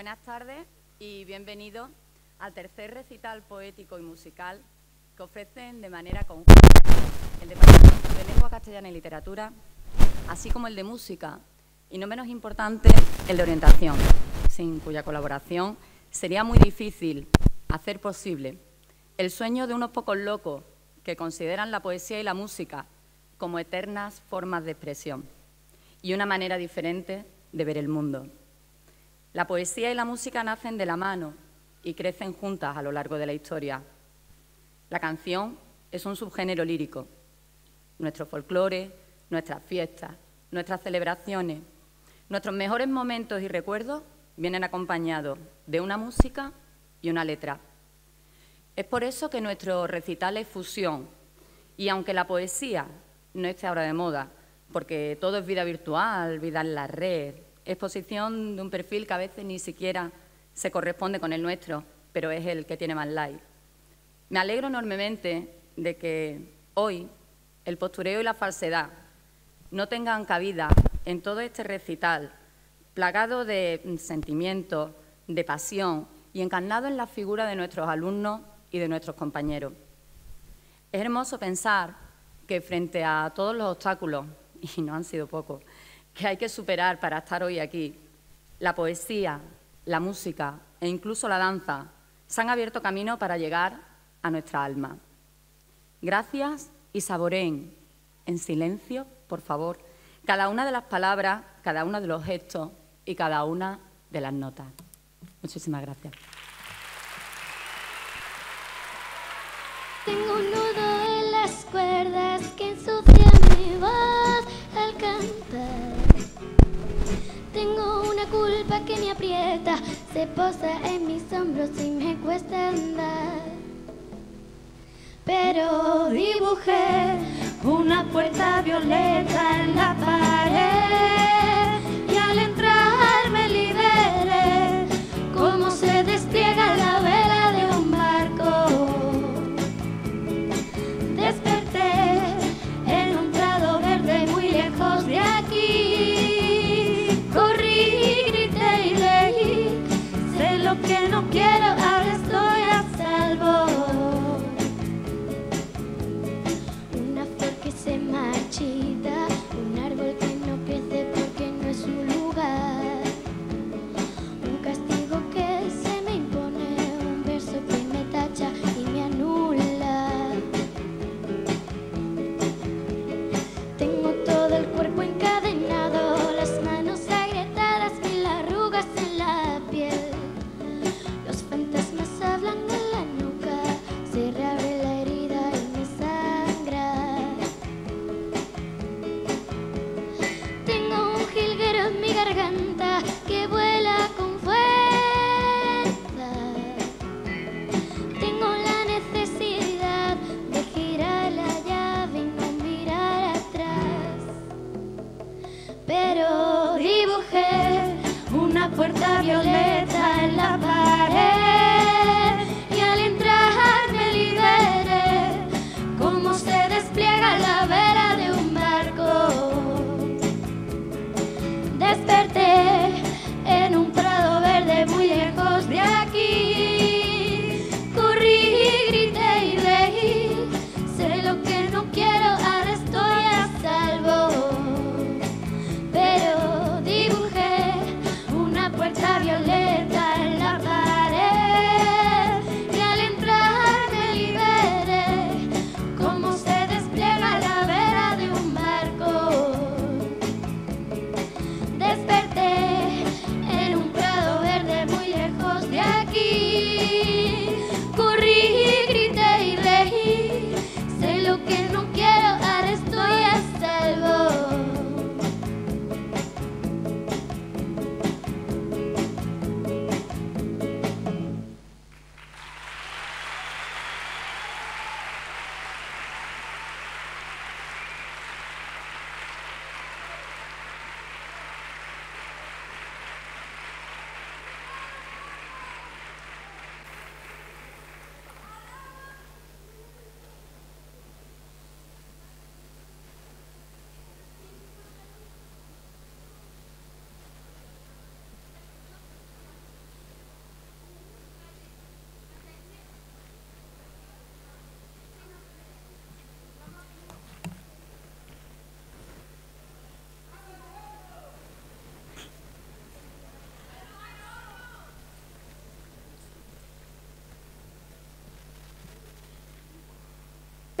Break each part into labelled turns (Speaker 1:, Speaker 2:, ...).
Speaker 1: Buenas tardes y bienvenidos al tercer recital poético y musical que ofrecen de manera conjunta el Departamento de Lengua Castellana y Literatura, así como el de Música y no menos importante el de Orientación, sin cuya colaboración sería muy difícil hacer posible el sueño de unos pocos locos que consideran la poesía y la música como eternas formas de expresión y una manera diferente de ver el mundo. La poesía y la música nacen de la mano y crecen juntas a lo largo de la historia. La canción es un subgénero lírico. Nuestro folclore, nuestras fiestas, nuestras celebraciones, nuestros mejores momentos y recuerdos vienen acompañados de una música y una letra. Es por eso que nuestro recital es fusión y aunque la poesía no esté ahora de moda, porque todo es vida virtual, vida en la red, exposición de un perfil que a veces ni siquiera se corresponde con el nuestro, pero es el que tiene más like. Me alegro enormemente de que hoy el postureo y la falsedad no tengan cabida en todo este recital, plagado de sentimientos, de pasión y encarnado en la figura de nuestros alumnos y de nuestros compañeros. Es hermoso pensar que frente a todos los obstáculos, y no han sido pocos, que hay que superar para estar hoy aquí. La poesía, la música e incluso la danza se han abierto camino para llegar a nuestra alma. Gracias y saboreen en silencio, por favor, cada una de las palabras, cada uno de los gestos y cada una de las notas. Muchísimas gracias.
Speaker 2: Tengo Tengo una culpa que me aprieta, se posa en mis hombros y me cuesta andar. Pero dibujé una puerta violeta en la pared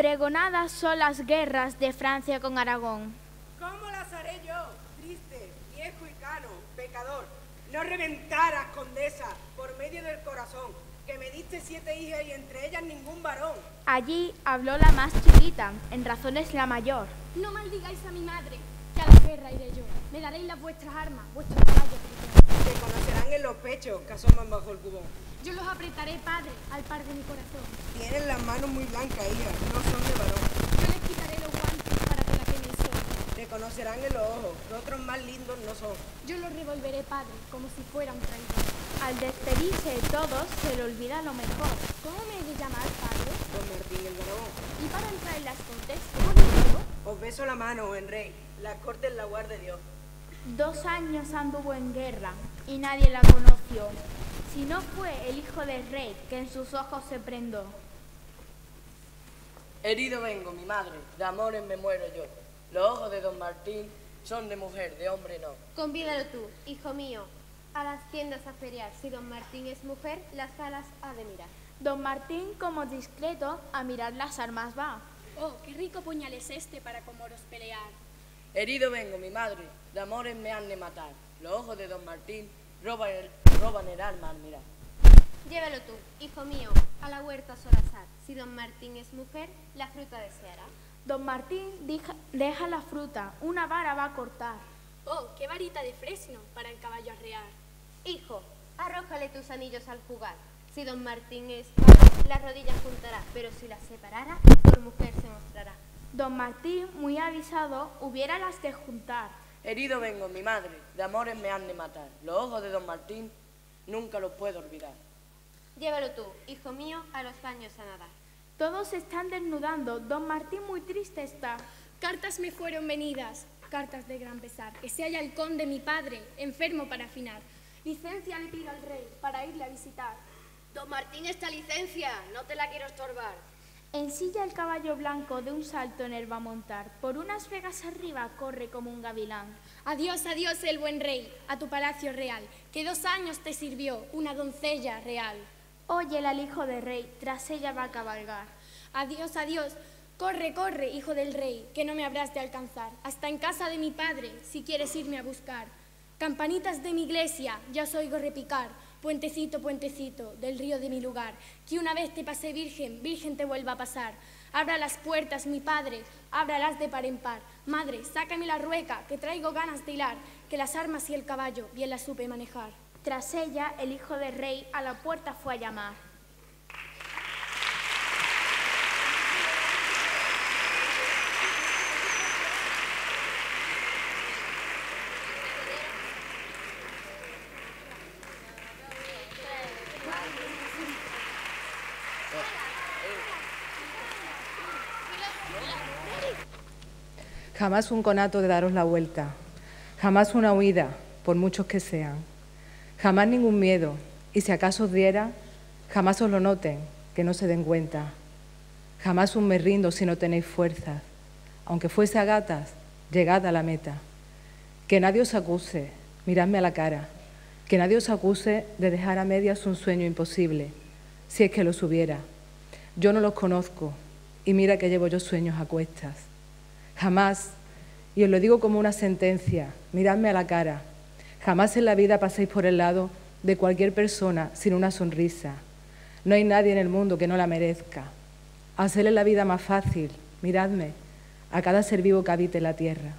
Speaker 3: Pregonadas son las guerras de Francia con Aragón.
Speaker 4: ¿Cómo las haré yo, triste, viejo y cano, pecador? No reventaras, condesa, por medio del corazón, que me diste siete hijas y entre ellas ningún varón.
Speaker 3: Allí habló la más chiquita, en razones la mayor.
Speaker 5: No maldigáis a mi madre, que a la guerra iré yo. Me daréis las vuestras armas, vuestros caballos.
Speaker 4: Te conocerán en los pechos que asoman bajo el cubón.
Speaker 5: Yo los apretaré, padre, al par de mi corazón.
Speaker 4: Tienen las manos muy blancas, hija, no son de varón.
Speaker 5: Yo les quitaré los guantes para que la queme el sol.
Speaker 4: Te conocerán en los ojos, que otros más lindos no son.
Speaker 5: Yo los revolveré, padre, como si fuera un traidor.
Speaker 3: Al despedirse de todos, se le olvida lo mejor.
Speaker 5: ¿Cómo me he de llamar, padre?
Speaker 4: Don Martín el varón.
Speaker 5: Y para entrar en las cortes, ¿cómo me digo?
Speaker 4: Os beso la mano, buen rey. La corte es la guarde Dios.
Speaker 3: Dos años anduvo en guerra y nadie la conoció, si no fue el hijo del rey que en sus ojos se prendó.
Speaker 6: Herido vengo, mi madre, de amores me muero yo. Los ojos de don Martín son de mujer, de hombre no.
Speaker 7: Convídalo tú, hijo mío, a las tiendas a feriar. Si don Martín es mujer, las alas ha de mirar.
Speaker 3: Don Martín, como discreto, a mirar las armas va.
Speaker 5: Oh, qué rico puñal es este para con moros pelear.
Speaker 6: Herido vengo, mi madre, de amores me han de matar. Los ojos de don Martín roban el, roban el alma al mirar.
Speaker 7: Llévalo tú, hijo mío, a la huerta solazar. Si don Martín es mujer, la fruta deseará.
Speaker 3: Don Martín deja la fruta, una vara va a cortar.
Speaker 5: Oh, qué varita de fresno para el caballo arrear.
Speaker 7: Hijo, arrójale tus anillos al jugar. Si don Martín es las rodillas juntará, pero si las separara, por mujer se mostrará.
Speaker 3: Don Martín, muy avisado, hubiera las de juntar.
Speaker 6: Herido vengo, mi madre, de amores me han de matar. Los ojos de don Martín nunca los puedo olvidar.
Speaker 7: Llévalo tú, hijo mío, a los baños a nadar.
Speaker 3: Todos se están desnudando, don Martín muy triste está.
Speaker 5: Cartas me fueron venidas, cartas de gran pesar, que se halla el conde mi padre, enfermo para afinar. Licencia le pido al rey para irle a visitar.
Speaker 8: Don Martín, esta licencia, no te la quiero estorbar.
Speaker 3: Ensilla el caballo blanco de un salto en él va a montar. Por unas vegas arriba corre como un gavilán.
Speaker 5: Adiós, adiós, el buen rey, a tu palacio real, que dos años te sirvió una doncella real.
Speaker 3: Óyela al hijo del rey, tras ella va a cabalgar.
Speaker 5: Adiós, adiós, corre, corre, hijo del rey, que no me habrás de alcanzar, hasta en casa de mi padre, si quieres irme a buscar. Campanitas de mi iglesia, ya os oigo repicar, puentecito, puentecito, del río de mi lugar, que una vez te pasé virgen, virgen te vuelva a pasar. Abra las puertas, mi padre, ábralas de par en par. Madre, sácame la rueca, que traigo ganas de hilar, que las armas y el caballo bien las supe manejar.
Speaker 3: Tras ella, el hijo del rey a la puerta fue a llamar.
Speaker 9: Jamás un conato de daros la vuelta, jamás una huida, por muchos que sean, jamás ningún miedo, y si acaso os diera, jamás os lo noten, que no se den cuenta, jamás un me rindo si no tenéis fuerzas, aunque fuese a gatas, llegad a la meta. Que nadie os acuse, miradme a la cara, que nadie os acuse de dejar a medias un sueño imposible, si es que los hubiera. Yo no los conozco, y mira que llevo yo sueños a cuestas. Jamás, y os lo digo como una sentencia, miradme a la cara, jamás en la vida paséis por el lado de cualquier persona sin una sonrisa. No hay nadie en el mundo que no la merezca. Hacerle la vida más fácil, miradme, a cada ser vivo que habite la tierra.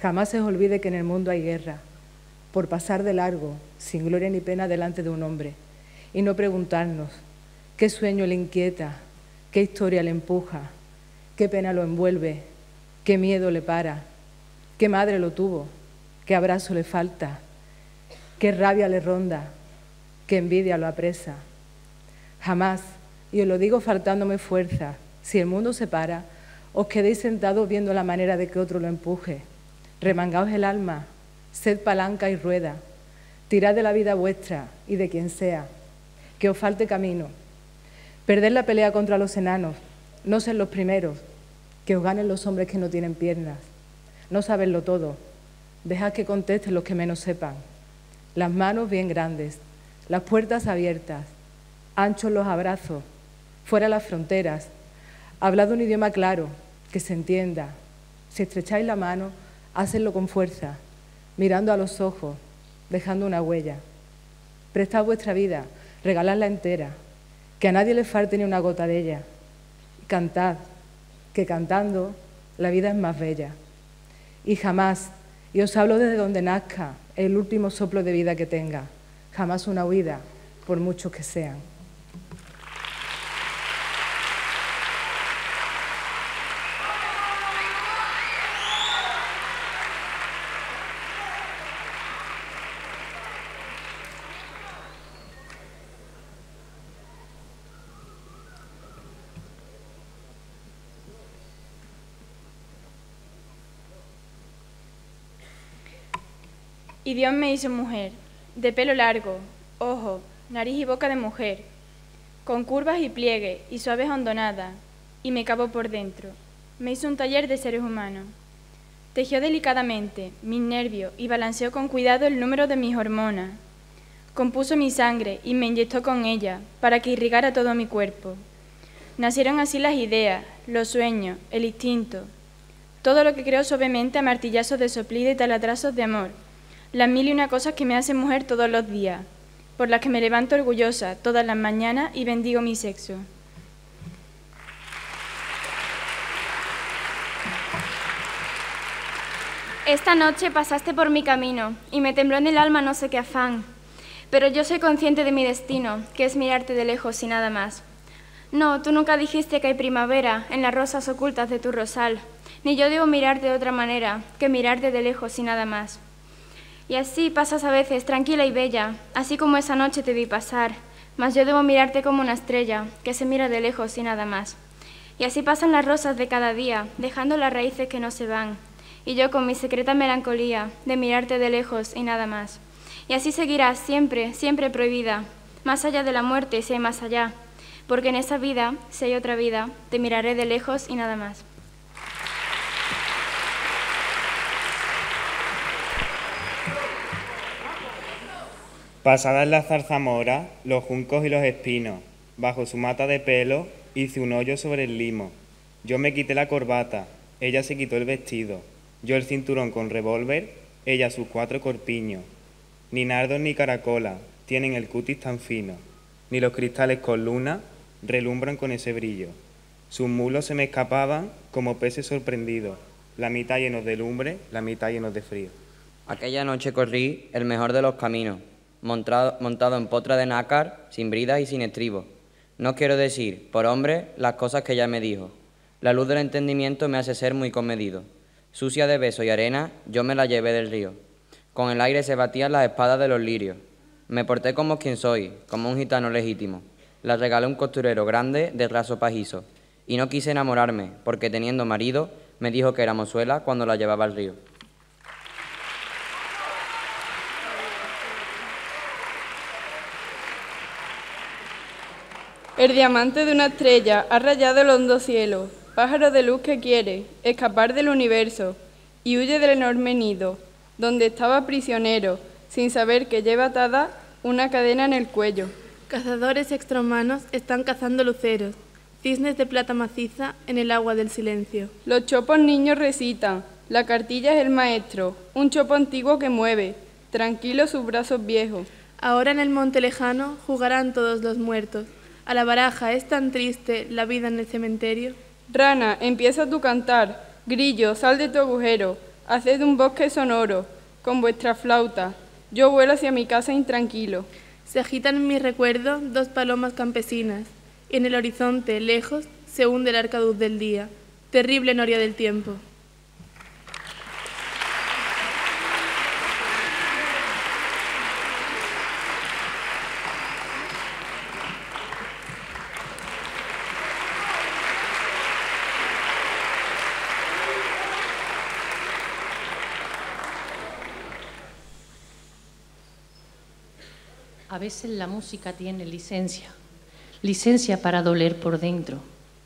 Speaker 9: Jamás se os olvide que en el mundo hay guerra, por pasar de largo, sin gloria ni pena delante de un hombre, y no preguntarnos qué sueño le inquieta, qué historia le empuja, qué pena lo envuelve, qué miedo le para, qué madre lo tuvo, qué abrazo le falta, qué rabia le ronda, qué envidia lo apresa. Jamás, y os lo digo faltándome fuerza, si el mundo se para, os quedéis sentados viendo la manera de que otro lo empuje. Remangaos el alma, sed palanca y rueda, tirad de la vida vuestra y de quien sea, que os falte camino. Perded la pelea contra los enanos, no ser los primeros, que os ganen los hombres que no tienen piernas. No saberlo todo, dejad que contesten los que menos sepan. Las manos bien grandes, las puertas abiertas, anchos los abrazos, fuera las fronteras. Hablad un idioma claro, que se entienda. Si estrecháis la mano, hacedlo con fuerza, mirando a los ojos, dejando una huella. Prestad vuestra vida, regaladla entera, que a nadie le falte ni una gota de ella. Cantad, que cantando la vida es más bella. Y jamás, y os hablo desde donde nazca el último soplo de vida que tenga, jamás una huida, por muchos que sean.
Speaker 10: Dios me hizo mujer, de pelo largo, ojo, nariz y boca de mujer, con curvas y pliegues y suaves hondonadas, y me cavó por dentro. Me hizo un taller de seres humanos. Tejió delicadamente mis nervios y balanceó con cuidado el número de mis hormonas. Compuso mi sangre y me inyectó con ella para que irrigara todo mi cuerpo. Nacieron así las ideas, los sueños, el instinto, todo lo que creó suavemente a martillazos de soplido y taladrazos de amor las mil y una cosas que me hacen mujer todos los días, por las que me levanto orgullosa todas las mañanas y bendigo mi sexo.
Speaker 11: Esta noche pasaste por mi camino y me tembló en el alma no sé qué afán, pero yo soy consciente de mi destino, que es mirarte de lejos y nada más. No, tú nunca dijiste que hay primavera en las rosas ocultas de tu rosal, ni yo debo mirarte de otra manera que mirarte de lejos y nada más. Y así pasas a veces tranquila y bella, así como esa noche te vi pasar, mas yo debo mirarte como una estrella, que se mira de lejos y nada más. Y así pasan las rosas de cada día, dejando las raíces que no se van, y yo con mi secreta melancolía, de mirarte de lejos y nada más. Y así seguirás siempre, siempre prohibida, más allá de la muerte si hay más allá, porque en esa vida, si hay otra vida, te miraré de lejos y nada más.
Speaker 12: Pasadas las zarzamoras, los juncos y los espinos, bajo su mata de pelo hice un hoyo sobre el limo. Yo me quité la corbata, ella se quitó el vestido, yo el cinturón con revólver, ella sus cuatro corpiños. Ni nardos ni caracola tienen el cutis tan fino, ni los cristales con luna relumbran con ese brillo. Sus mulos se me escapaban como peces sorprendidos, la mitad llenos de lumbre, la mitad llenos de frío.
Speaker 13: Aquella noche corrí el mejor de los caminos montado, en potra de nácar, sin bridas y sin estribo. No quiero decir, por hombre, las cosas que ella me dijo. La luz del entendimiento me hace ser muy comedido. Sucia de beso y arena, yo me la llevé del río. Con el aire se batían las espadas de los lirios. Me porté como quien soy, como un gitano legítimo. La regalé un costurero grande de raso pajizo. Y no quise enamorarme, porque teniendo marido, me dijo que era mozuela cuando la llevaba al río.
Speaker 10: El diamante de una estrella ha rayado el hondo cielo, pájaro de luz que quiere escapar del universo y huye del enorme nido, donde estaba prisionero, sin saber que lleva atada una cadena en el cuello.
Speaker 14: Cazadores extrahumanos están cazando luceros, cisnes de plata maciza en el agua del silencio.
Speaker 10: Los chopos niños recitan, la cartilla es el maestro, un chopo antiguo que mueve, tranquilo sus brazos viejos.
Speaker 14: Ahora en el monte lejano jugarán todos los muertos. A la baraja es tan triste la vida en el cementerio.
Speaker 10: Rana, empieza tu cantar. Grillo, sal de tu agujero. Haced un bosque sonoro con vuestra flauta. Yo vuelo hacia mi casa intranquilo.
Speaker 14: Se agitan en mi recuerdo dos palomas campesinas. Y en el horizonte, lejos, se hunde el arcaduz del día. Terrible noria del tiempo.
Speaker 15: A veces la música tiene licencia, licencia para doler por dentro,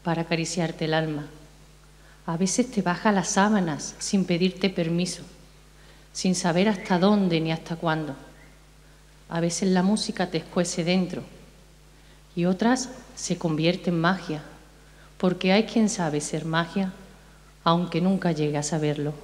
Speaker 15: para acariciarte el alma. A veces te baja las sábanas sin pedirte permiso, sin saber hasta dónde ni hasta cuándo. A veces la música te escuece dentro y otras se convierte en magia,
Speaker 16: porque hay quien sabe ser magia, aunque nunca llegue a saberlo.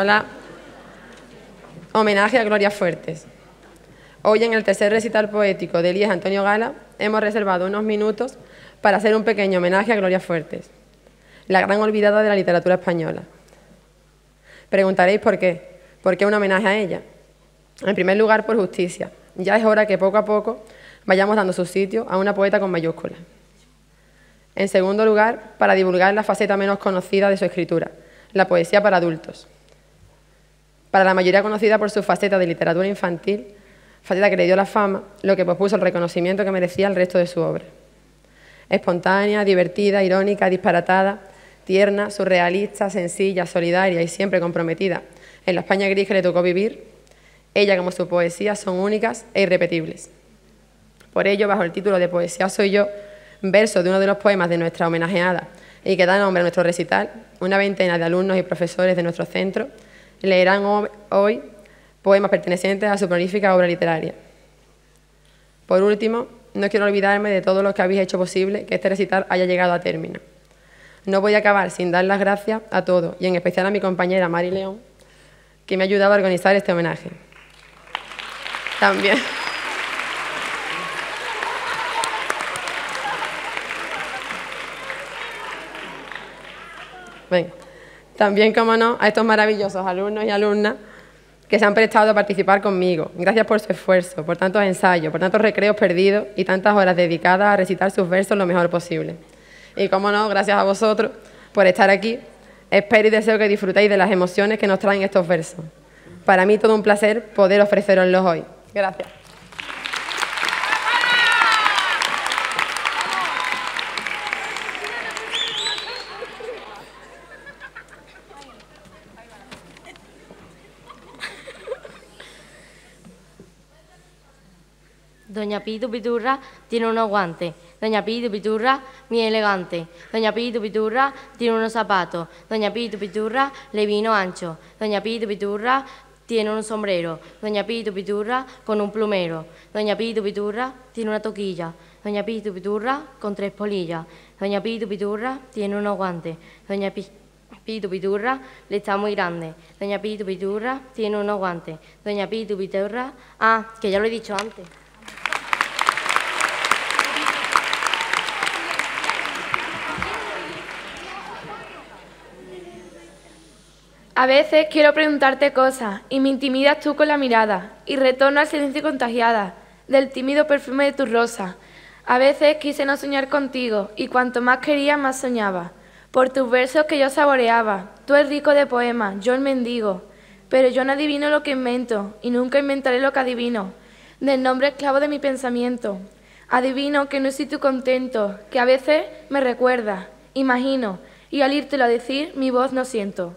Speaker 17: Hola. Homenaje a Gloria Fuertes. Hoy en el tercer recital poético de Elías Antonio Gala hemos reservado unos minutos para hacer un pequeño homenaje a Gloria Fuertes, la gran olvidada de la literatura española. Preguntaréis por qué. ¿Por qué un homenaje a ella? En primer lugar, por justicia. Ya es hora que poco a poco vayamos dando su sitio a una poeta con mayúsculas. En segundo lugar, para divulgar la faceta menos conocida de su escritura, la poesía para adultos. Para la mayoría conocida por su faceta de literatura infantil, faceta que le dio la fama, lo que pospuso el reconocimiento que merecía el resto de su obra. Espontánea, divertida, irónica, disparatada, tierna, surrealista, sencilla, solidaria y siempre comprometida en la España gris que le tocó vivir, ella como su poesía son únicas e irrepetibles. Por ello, bajo el título de Poesía soy yo, verso de uno de los poemas de nuestra homenajeada y que da nombre a nuestro recital, una veintena de alumnos y profesores de nuestro centro leerán hoy poemas pertenecientes a su prolífica obra literaria. Por último, no quiero olvidarme de todo lo que habéis hecho posible que este recital haya llegado a término. No voy a acabar sin dar las gracias a todos y en especial a mi compañera Mari León, que me ha ayudado a organizar este homenaje. También. Venga. También, como no, a estos maravillosos alumnos y alumnas que se han prestado a participar conmigo. Gracias por su esfuerzo, por tantos ensayos, por tantos recreos perdidos y tantas horas dedicadas a recitar sus versos lo mejor posible. Y, como no, gracias a vosotros por estar aquí. Espero y deseo que disfrutéis de las emociones que nos traen estos versos. Para mí todo un placer poder ofreceroslos hoy. Gracias.
Speaker 18: Doña Pitu Piturra tiene unos guantes. Doña Pitu Piturra, muy elegante. Doña Pitu Piturra tiene unos zapatos. Doña Pitu Piturra le vino ancho. Doña Pitu Piturra tiene un sombrero. Doña Pitu Piturra con un plumero. Doña Pitu Piturra tiene una toquilla. Doña Pitu Piturra con tres polillas. Doña Pitu Piturra tiene unos guantes. Doña Pitu Piturra le está muy grande. Doña Pitu Piturra tiene unos guantes. Doña Pitu Piturra, ah, que ya lo he dicho antes.
Speaker 14: A veces quiero preguntarte cosas y me intimidas tú con la mirada y retorno al silencio contagiada del tímido perfume de tu rosa. A veces quise no soñar contigo y cuanto más quería más soñaba. Por tus versos que yo saboreaba, tú el rico de poemas, yo el mendigo. Pero yo no adivino lo que invento y nunca inventaré lo que adivino. Del nombre esclavo de mi pensamiento. Adivino que no estoy tu contento, que a veces me recuerda, imagino, y al írtelo a decir mi voz no siento.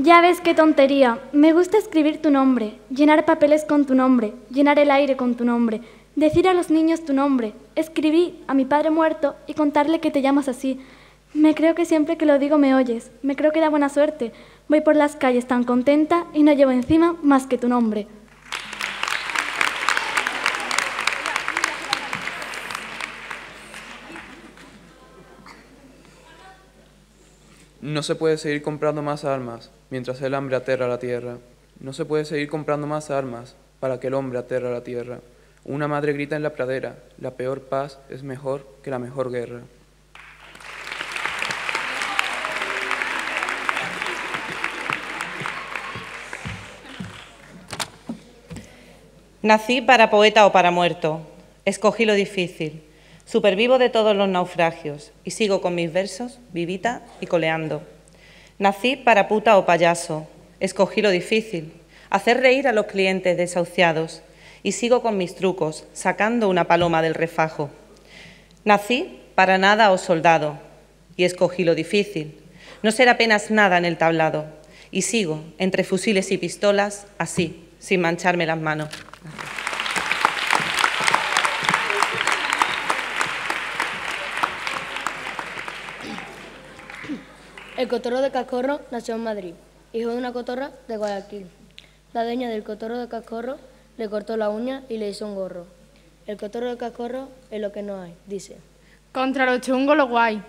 Speaker 19: Ya ves qué tontería. Me gusta escribir tu nombre, llenar papeles con tu nombre, llenar el aire con tu nombre, decir a los niños tu nombre. Escribí a mi padre muerto y contarle que te llamas así. Me creo que siempre que lo digo me oyes. Me creo que da buena suerte. Voy por las calles tan contenta y no llevo encima más que tu nombre.
Speaker 20: No se puede seguir comprando más armas mientras el hambre aterra la tierra. No se puede seguir comprando más armas para que el hombre aterra la tierra. Una madre grita en la pradera, la peor paz es mejor que la mejor guerra.
Speaker 21: Nací para poeta o para muerto. Escogí lo difícil. Supervivo de todos los naufragios y sigo con mis versos vivita y coleando. Nací para puta o payaso, escogí lo difícil, hacer reír a los clientes desahuciados. Y sigo con mis trucos, sacando una paloma del refajo. Nací para nada o soldado. Y escogí lo difícil, no ser apenas nada en el tablado. Y sigo entre fusiles y pistolas así, sin mancharme las manos.
Speaker 22: El cotorro de Cascorro nació en Madrid, hijo de una cotorra de Guayaquil. La dueña del cotorro de Cascorro le cortó la uña y le hizo un gorro. El cotorro de Cascorro es lo que no hay, dice.
Speaker 14: Contra los chungos, lo guay.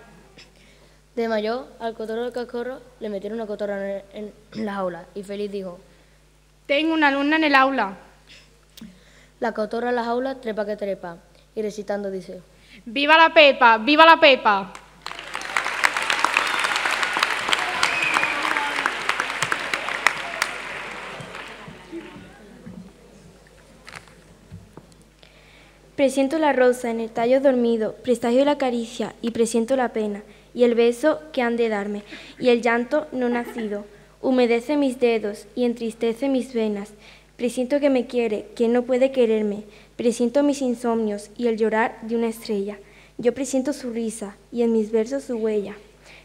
Speaker 22: De mayor, al cotorro de Cascorro le metieron una cotorra en, en la jaula y feliz dijo:
Speaker 14: Tengo una alumna en el aula.
Speaker 22: La cotorra en la jaula trepa que trepa y recitando dice:
Speaker 14: ¡Viva la Pepa! ¡Viva la Pepa!
Speaker 19: Presiento la rosa en el tallo dormido, presagio la caricia y presiento la pena, y el beso que han de darme, y el llanto no nacido. Humedece mis dedos y entristece mis venas. Presiento que me quiere, que no puede quererme. Presiento mis insomnios y el llorar de una estrella. Yo presiento su risa y en mis versos su huella.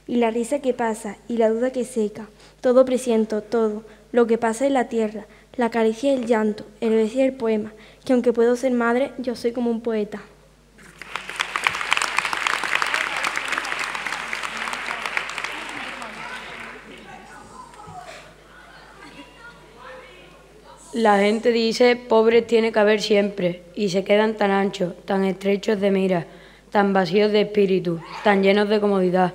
Speaker 19: Y la risa que pasa y la duda que seca. Todo presiento, todo, lo que pasa en la tierra, la caricia y el llanto, el beso y el poema, que aunque puedo ser madre, yo soy como un poeta.
Speaker 23: La gente dice, pobres tiene que haber siempre, y se quedan tan anchos, tan estrechos de mira, tan vacíos de espíritu, tan llenos de comodidad.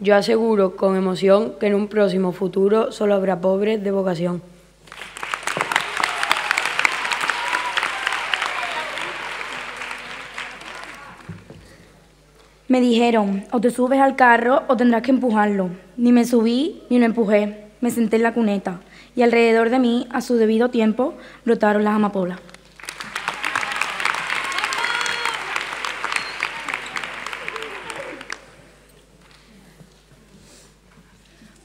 Speaker 23: Yo aseguro con emoción que en un próximo futuro solo habrá pobres de vocación.
Speaker 24: Me dijeron, o te subes al carro o tendrás que empujarlo. Ni me subí ni lo empujé. Me senté en la cuneta y alrededor de mí, a su debido tiempo, brotaron las amapolas.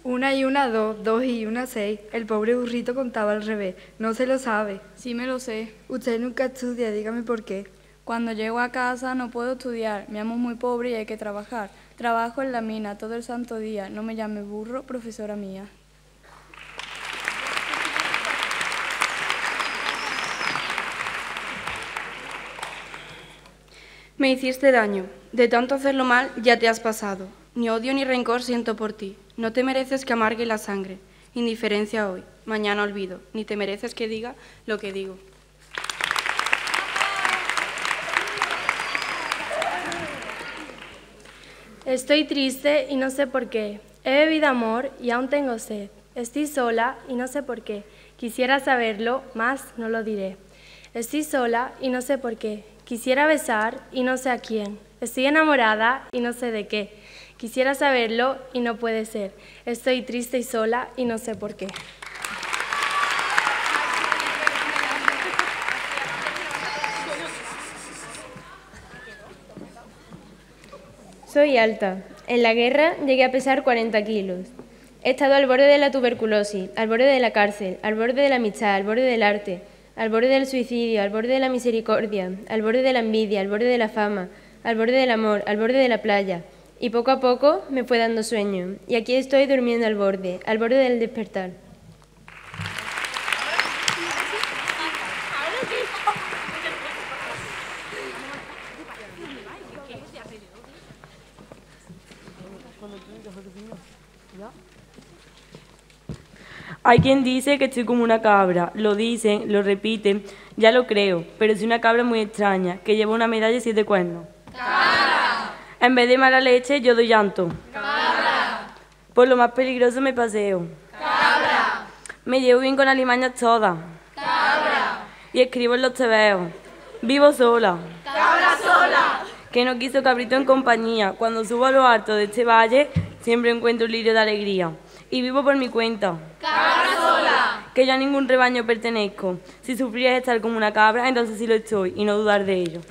Speaker 25: Una y una dos, dos y una seis. El pobre burrito contaba al revés. No se lo sabe.
Speaker 26: Sí me lo sé.
Speaker 25: Usted nunca estudia, dígame por qué.
Speaker 26: Cuando llego a casa no puedo estudiar. Mi amo es muy pobre y hay que trabajar. Trabajo en la mina todo el santo día. No me llame burro, profesora mía.
Speaker 27: Me hiciste daño. De tanto hacerlo mal ya te has pasado. Ni odio ni rencor siento por ti. No te mereces que amargue la sangre. Indiferencia hoy, mañana olvido. Ni te mereces que diga lo que digo.
Speaker 28: Estoy triste y no sé por qué. He bebido amor y aún tengo sed. Estoy sola y no sé por qué. Quisiera saberlo, más no lo diré. Estoy sola y no sé por qué. Quisiera besar y no sé a quién. Estoy enamorada y no sé de qué. Quisiera saberlo y no puede ser. Estoy triste y sola y no sé por qué.
Speaker 21: Soy alta. En la guerra llegué a pesar 40 kilos. He estado al borde de la tuberculosis, al borde de la cárcel, al borde de la amistad, al borde del arte, al borde del suicidio, al borde de la misericordia, al borde de la envidia, al borde de la fama, al borde del amor, al borde de la playa. Y poco a poco me fue dando sueño. Y aquí estoy durmiendo al borde, al borde del despertar.
Speaker 29: Hay quien dice que estoy como una cabra, lo dicen, lo repiten, ya lo creo, pero soy una cabra muy extraña, que lleva una medalla y siete cuernos. ¡Cabra! En vez de mala leche, yo doy llanto. ¡Cabra! Por lo más peligroso me paseo. ¡Cabra! Me llevo bien con alimañas todas. ¡Cabra! Y escribo en los tebeos. Vivo sola.
Speaker 30: ¡Cabra sola!
Speaker 29: Que no quiso cabrito en compañía. Cuando subo a lo alto de este valle, siempre encuentro un lirio de alegría. Y vivo por mi cuenta.
Speaker 30: ¡Cabra!
Speaker 29: Que yo a ningún rebaño pertenezco. Si sufrías estar como una cabra, entonces sí lo estoy, y no dudar de ello.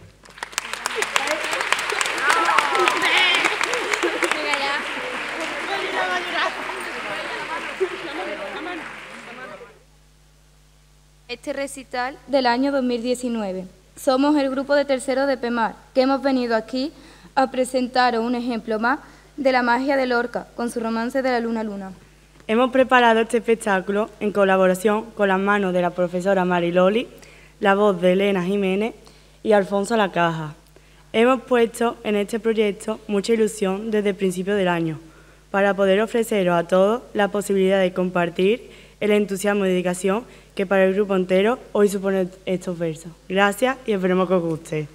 Speaker 26: Este recital del año 2019. Somos el grupo de tercero de PEMAR, que hemos venido aquí a presentaros un ejemplo más de la magia de Lorca, con su romance de la luna luna.
Speaker 31: Hemos preparado este espectáculo en colaboración con las manos de la profesora Mariloli, la voz de Elena Jiménez y Alfonso La Caja. Hemos puesto en este proyecto mucha ilusión desde el principio del año para poder ofreceros a todos la posibilidad de compartir el entusiasmo y dedicación que para el grupo entero hoy supone estos versos. Gracias y esperemos que os guste.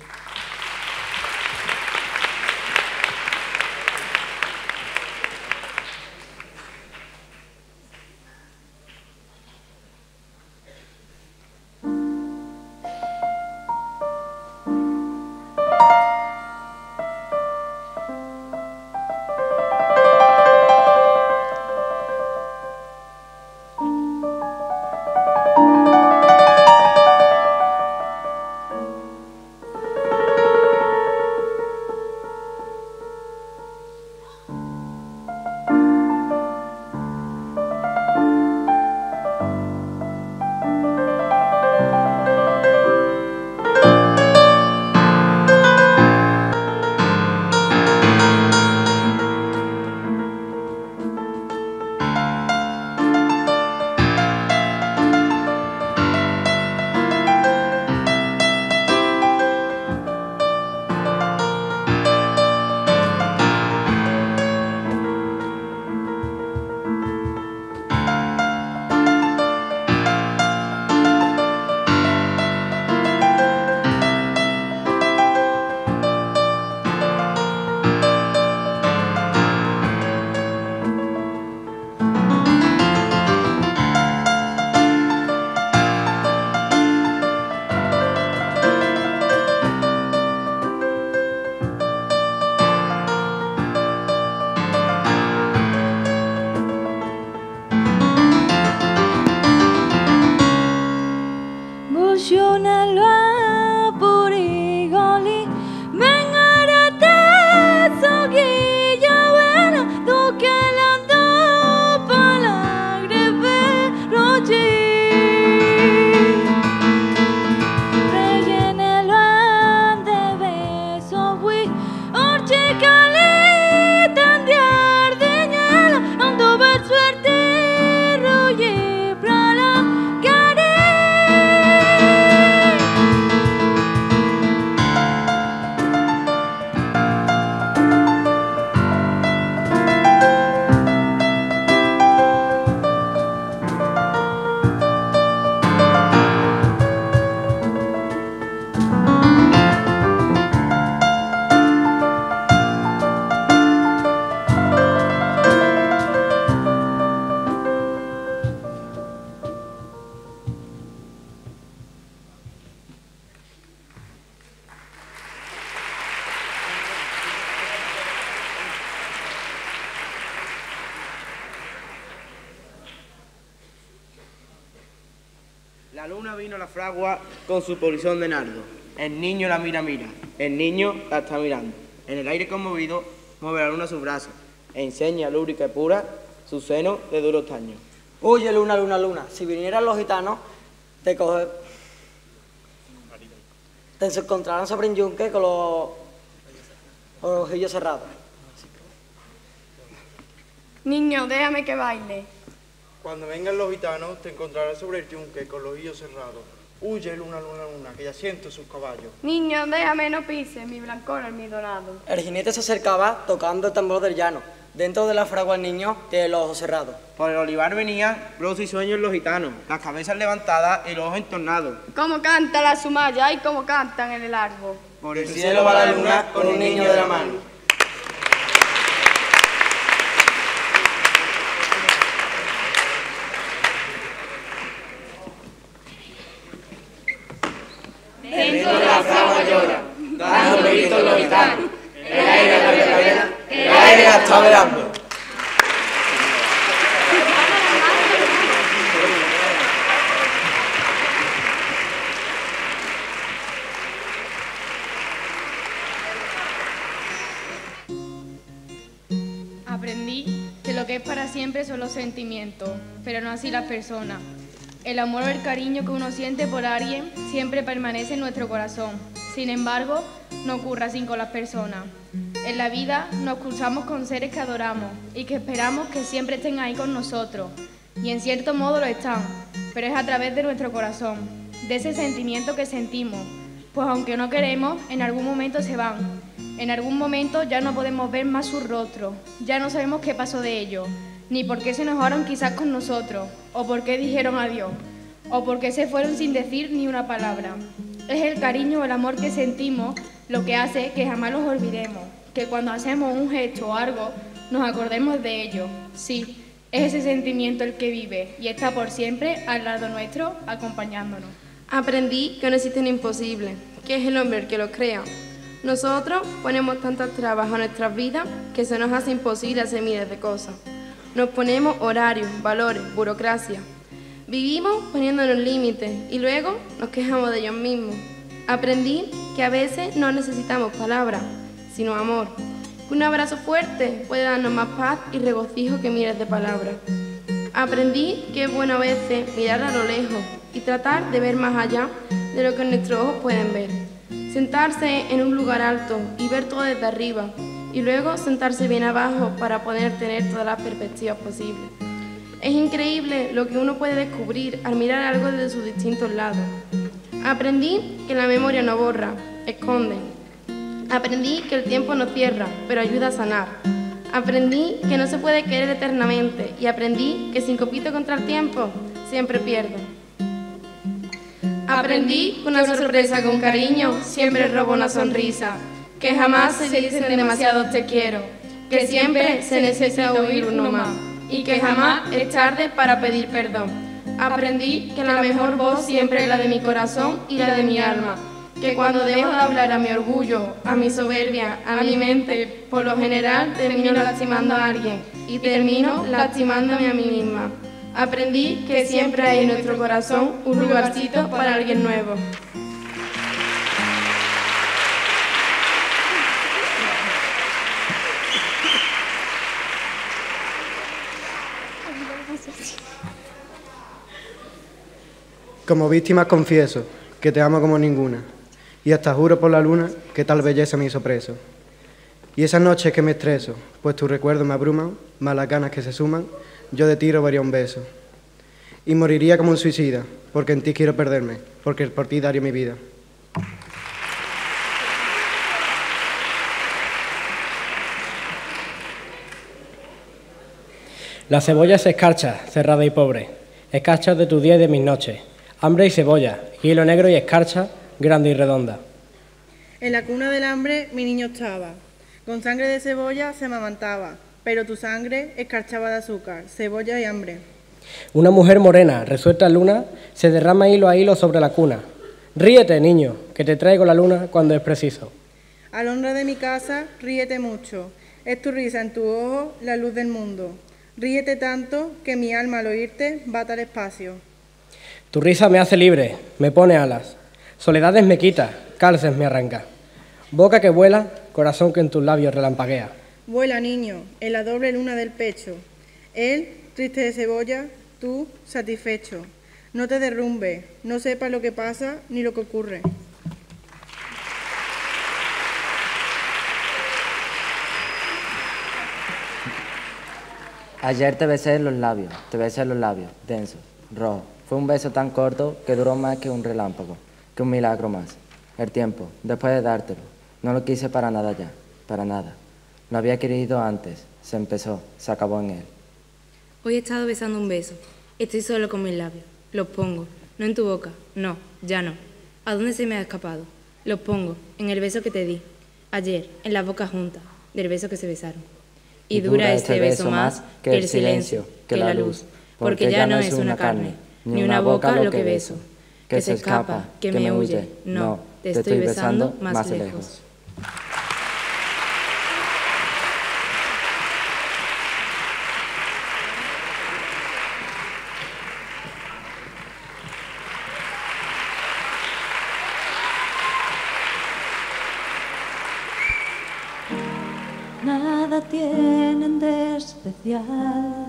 Speaker 32: Con su polizón de nardo. El niño la mira, mira. El niño la está mirando. En el aire conmovido mueve la luna sus brazos e enseña lúbrica y pura su seno de duro estaño.
Speaker 33: Huye, luna, luna, luna. Si vinieran los gitanos, te coge... Te encontrarán sobre un yunque con los, con los ojillos cerrados.
Speaker 14: Niño, déjame que baile.
Speaker 34: Cuando vengan los gitanos, te encontrarás sobre el yunque con los ojillos cerrados. Huye, luna, luna, luna, que ya siento sus caballos.
Speaker 14: Niño, déjame, no pises mi blancor en mi dorado.
Speaker 33: El jinete se acercaba tocando el tambor del llano. Dentro de la fragua el niño tiene los ojos cerrados.
Speaker 32: Por el olivar venían bros y sueños los gitanos, las cabezas levantadas y los ojos entornados.
Speaker 14: Cómo canta la sumaya y cómo cantan en el árbol.
Speaker 32: Por el cielo va la luna con un niño de la mano.
Speaker 35: Dentro de la fragua llora, la primavera.
Speaker 3: Aprendí que lo que es para siempre son los sentimientos, pero no así las personas. El amor o el cariño que uno siente por alguien siempre permanece en nuestro corazón. Sin embargo, no ocurre así con las personas. En la vida nos cruzamos con seres que adoramos y que esperamos que siempre estén ahí con nosotros. Y en cierto modo lo están, pero es a través de nuestro corazón, de ese sentimiento que sentimos. Pues aunque no queremos, en algún momento se van. En algún momento ya no podemos ver más su rostro, ya no sabemos qué pasó de ellos, ni por qué se enojaron quizás con nosotros, o por qué dijeron adiós, o por qué se fueron sin decir ni una palabra. Es el cariño o el amor que sentimos lo que hace que jamás los olvidemos, que cuando hacemos un gesto o algo nos acordemos de ellos. Sí, es ese sentimiento el que vive y está por siempre al lado nuestro, acompañándonos.
Speaker 14: Aprendí que no existe un imposible, que es el hombre el que lo crea. Nosotros ponemos tantas trabas a nuestras vidas que se nos hace imposible hacer miles de cosas. Nos ponemos horarios, valores, burocracia. Vivimos poniéndonos límites y luego nos quejamos de ellos mismos. Aprendí que a veces no necesitamos palabras, sino amor. Un abrazo fuerte puede darnos más paz y regocijo que miles de palabras. Aprendí que es bueno a veces mirar a lo lejos y tratar de ver más allá de lo que nuestros ojos pueden ver. Sentarse en un lugar alto y ver todo desde arriba y luego sentarse bien abajo para poder tener todas las perspectivas posibles. Es increíble lo que uno puede descubrir al mirar algo desde sus distintos lados. Aprendí que la memoria no borra, esconde. Aprendí que el tiempo no cierra, pero ayuda a sanar. Aprendí que no se puede querer eternamente y aprendí que sin copito contra el tiempo siempre pierde. Aprendí que una sorpresa con cariño siempre roba una sonrisa, que jamás se dicen demasiado te quiero, que siempre se necesita oír uno más y que jamás es tarde para pedir perdón. Aprendí que la mejor voz siempre es la de mi corazón y la de mi alma, que cuando dejo de hablar a mi orgullo, a mi soberbia, a mi mente, por lo general termino lastimando a alguien y termino lastimándome a mí misma. Aprendí que siempre hay en nuestro corazón un lugarcito para alguien nuevo.
Speaker 36: Como víctima confieso que te amo como ninguna, y hasta juro por la luna que tal belleza me hizo preso. Y esas noches que me estreso, pues tus recuerdos me abruman, malas ganas que se suman, yo de ti robaría un beso. Y moriría como un suicida, porque en ti quiero perderme, porque por ti daría mi vida.
Speaker 37: La cebolla se escarcha, cerrada y pobre, escarcha de tu día y de mis noches, hambre y cebolla, hilo negro y escarcha, grande y redonda.
Speaker 33: En la cuna del hambre mi niño estaba, con sangre de cebolla se amamantaba, pero tu sangre escarchaba de azúcar, cebolla y hambre.
Speaker 37: Una mujer morena, resuelta luna, se derrama hilo a hilo sobre la cuna. Ríete, niño, que te traigo la luna cuando es preciso.
Speaker 33: Al honra de mi casa, ríete mucho, es tu risa en tu ojo la luz del mundo. Ríete tanto que mi alma al oírte bata al espacio.
Speaker 37: Tu risa me hace libre, me pone alas. Soledades me quita, calces me arranca. Boca que vuela, corazón que en tus labios relampaguea.
Speaker 33: Vuela, niño, en la doble luna del pecho. Él, triste de cebolla, tú, satisfecho. No te derrumbe, no sepas lo que pasa ni lo que ocurre.
Speaker 13: Ayer te besé en los labios, te besé en los labios, densos, rojos. Fue un beso tan corto que duró más que un relámpago, que un milagro más. El tiempo, después de dártelo, no lo quise para nada ya, para nada. Lo había querido antes, se empezó, se acabó en él.
Speaker 14: Hoy he estado besando un beso. Estoy solo con mis labios. Los pongo, no en tu boca, no, ya no. ¿A dónde se me ha escapado? Los pongo en el beso que te di. Ayer, en la boca junta, del beso que se besaron. Y dura este beso más que el silencio, que la luz, porque ya no es una carne, ni una boca lo que beso, que se escapa, que me huye, no, te estoy besando más lejos.
Speaker 38: nada tienen de especial.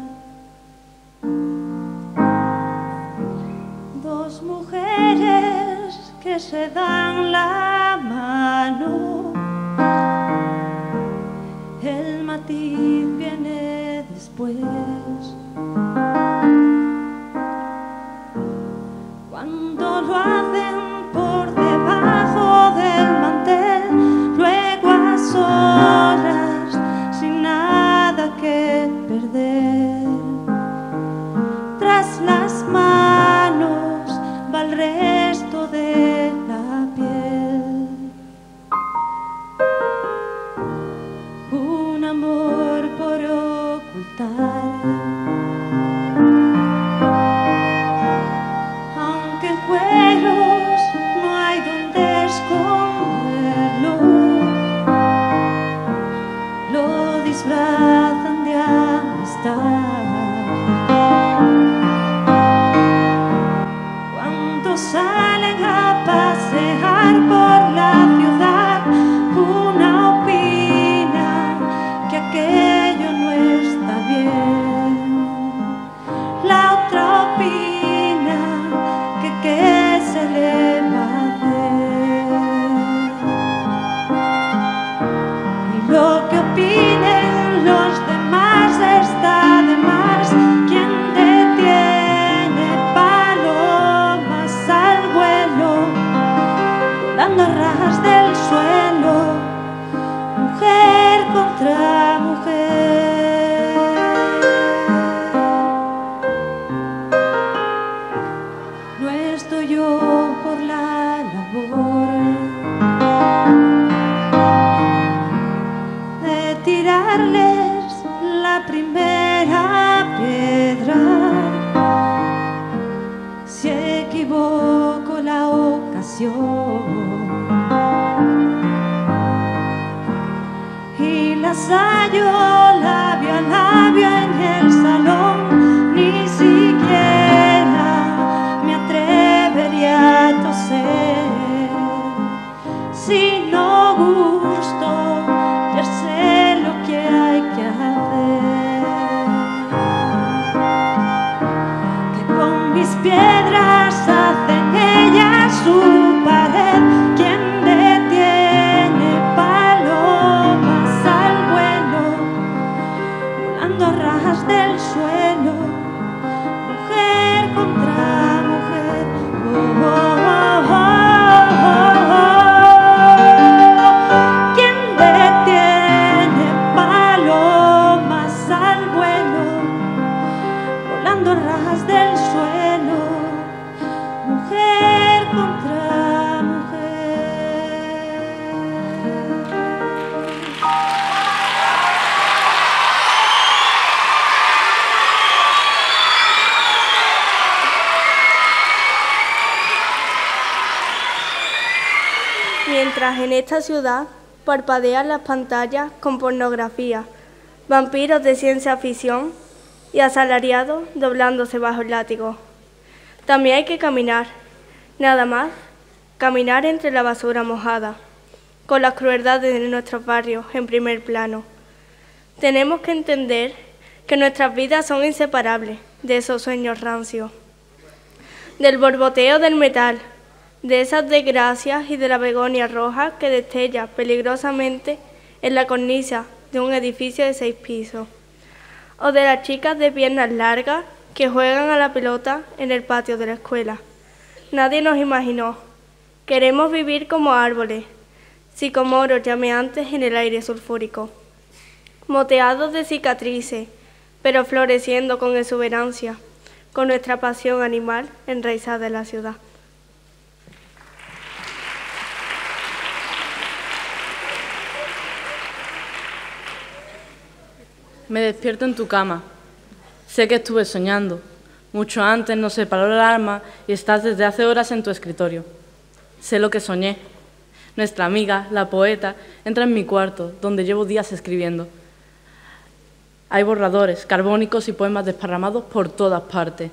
Speaker 38: Se dan la mano. El matiz viene después.
Speaker 39: Esta ciudad parpadean las pantallas con pornografía, vampiros de ciencia ficción y asalariados doblándose bajo el látigo. También hay que caminar, nada más, caminar entre la basura mojada, con las crueldades de nuestros barrios en primer plano. Tenemos que entender que nuestras vidas son inseparables de esos sueños rancios, del borboteo del metal, de esas desgracias y de la begonia roja que destella peligrosamente en la cornisa de un edificio de seis pisos, o de las chicas de piernas largas que juegan a la pelota en el patio de la escuela. Nadie nos imaginó. Queremos vivir como árboles, sicomoros llameantes en el aire sulfúrico, moteados de cicatrices, pero floreciendo con exuberancia, con nuestra pasión animal enraizada en la ciudad.
Speaker 40: Me despierto en tu cama. Sé que estuve soñando. Mucho antes nos separó el alma y estás desde hace horas en tu escritorio. Sé lo que soñé. Nuestra amiga, la poeta, entra en mi cuarto, donde llevo días escribiendo. Hay borradores, carbónicos y poemas desparramados por todas partes.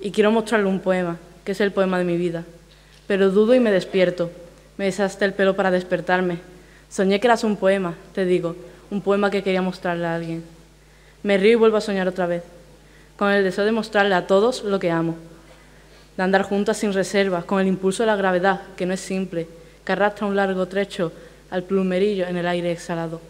Speaker 40: Y quiero mostrarle un poema, que es el poema de mi vida. Pero dudo y me despierto. Me desaste el pelo para despertarme. Soñé que eras un poema, te digo, un poema que quería mostrarle a alguien. Me río y vuelvo a soñar otra vez, con el deseo de mostrarle a todos lo que amo, de andar juntas sin reservas, con el impulso de la gravedad, que no es simple, que arrastra un largo trecho al plumerillo en el aire exhalado.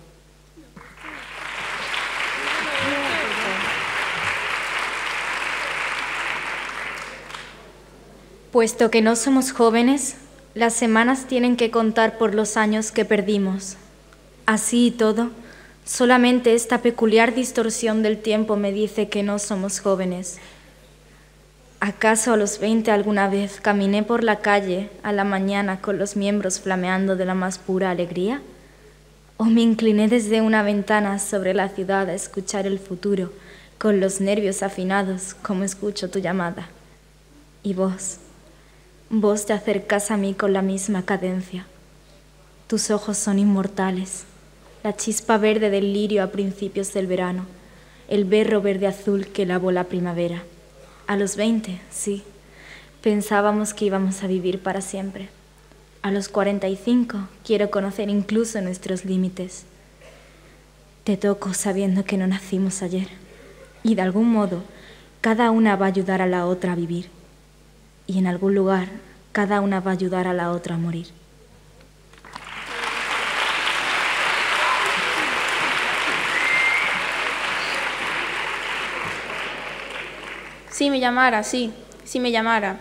Speaker 41: Puesto que no somos jóvenes, las semanas tienen que contar por los años que perdimos. Así y todo, solamente esta peculiar distorsión del tiempo me dice que no somos jóvenes. ¿Acaso a los veinte alguna vez caminé por la calle a la mañana con los miembros flameando de la más pura alegría? ¿O me incliné desde una ventana sobre la ciudad a escuchar el futuro con los nervios afinados como escucho tu llamada? Y vos, vos te acercas a mí con la misma cadencia. Tus ojos son inmortales la chispa verde del lirio a principios del verano, el berro verde azul que lavó la primavera. A los veinte, sí, pensábamos que íbamos a vivir para siempre. A los cuarenta y cinco quiero conocer incluso nuestros límites. Te toco sabiendo que no nacimos ayer y de algún modo cada una va a ayudar a la otra a vivir y en algún lugar cada una va a ayudar a la otra a morir.
Speaker 42: Si me llamara, sí, si me llamara.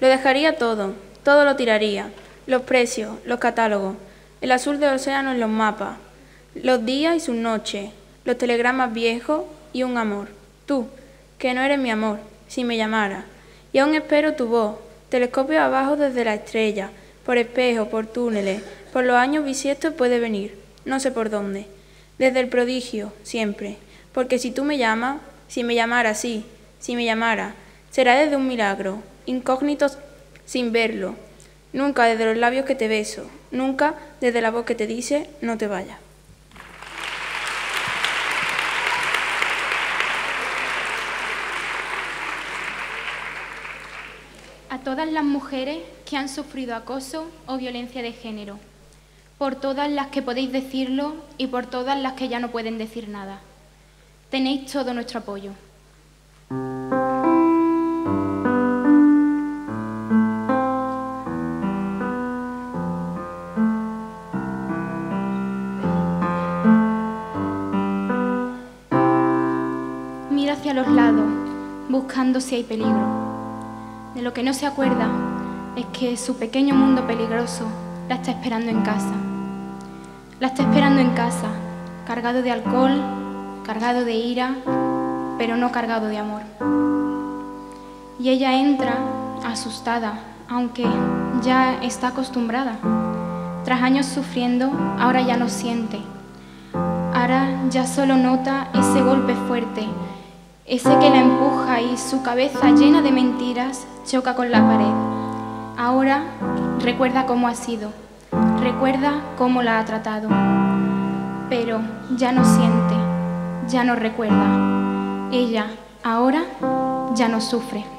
Speaker 42: Lo dejaría todo, todo lo tiraría. Los precios, los catálogos, el azul del océano en los mapas, los días y sus noches, los telegramas viejos y un amor. Tú, que no eres mi amor, si me llamara. Y aún espero tu voz, telescopio abajo desde la estrella, por espejos, por túneles, por los años bisiestos puede venir, no sé por dónde. Desde el prodigio, siempre. Porque si tú me llamas, si me llamara, sí, si me llamara, será desde un milagro, incógnito sin verlo, nunca desde los labios que te beso, nunca desde la voz que te dice no te vayas.
Speaker 43: A todas las mujeres que han sufrido acoso o violencia de género, por todas las que podéis decirlo y por todas las que ya no pueden decir nada. Tenéis todo nuestro apoyo. Mira hacia los lados, buscando si hay peligro. De lo que no se acuerda es que su pequeño mundo peligroso la está esperando en casa. La está esperando en casa, cargado de alcohol, cargado de ira, pero no cargado de amor. Y ella entra asustada, aunque ya está acostumbrada. Tras años sufriendo, ahora ya no siente. Ahora ya solo nota ese golpe fuerte, ese que la empuja y su cabeza llena de mentiras choca con la pared. Ahora recuerda cómo ha sido, recuerda cómo la ha tratado, pero ya no siente, ya no recuerda. Ella ahora ya no sufre.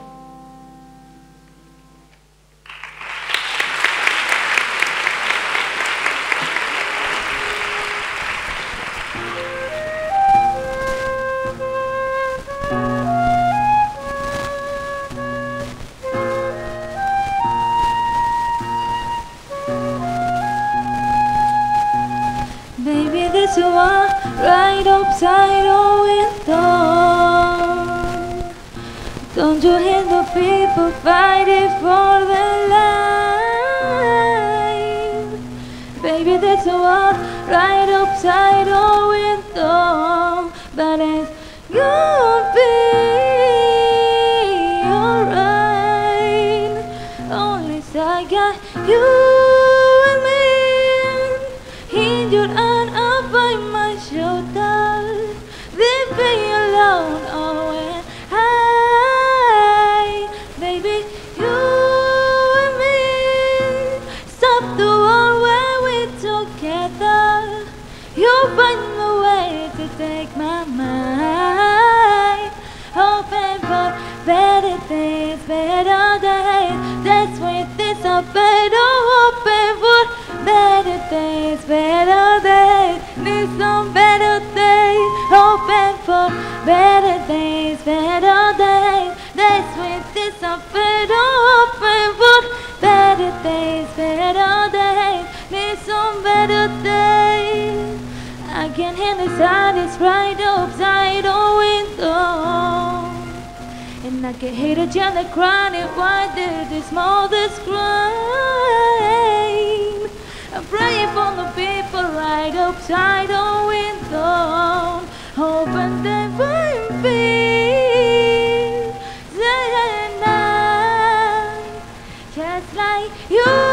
Speaker 39: some better day. I can handle sadness right outside oh, the window. And I can hear the children crying Why they're mothers cry? I'm praying for the people right outside oh, the window. Hoping they find peace. Day and night, just like you.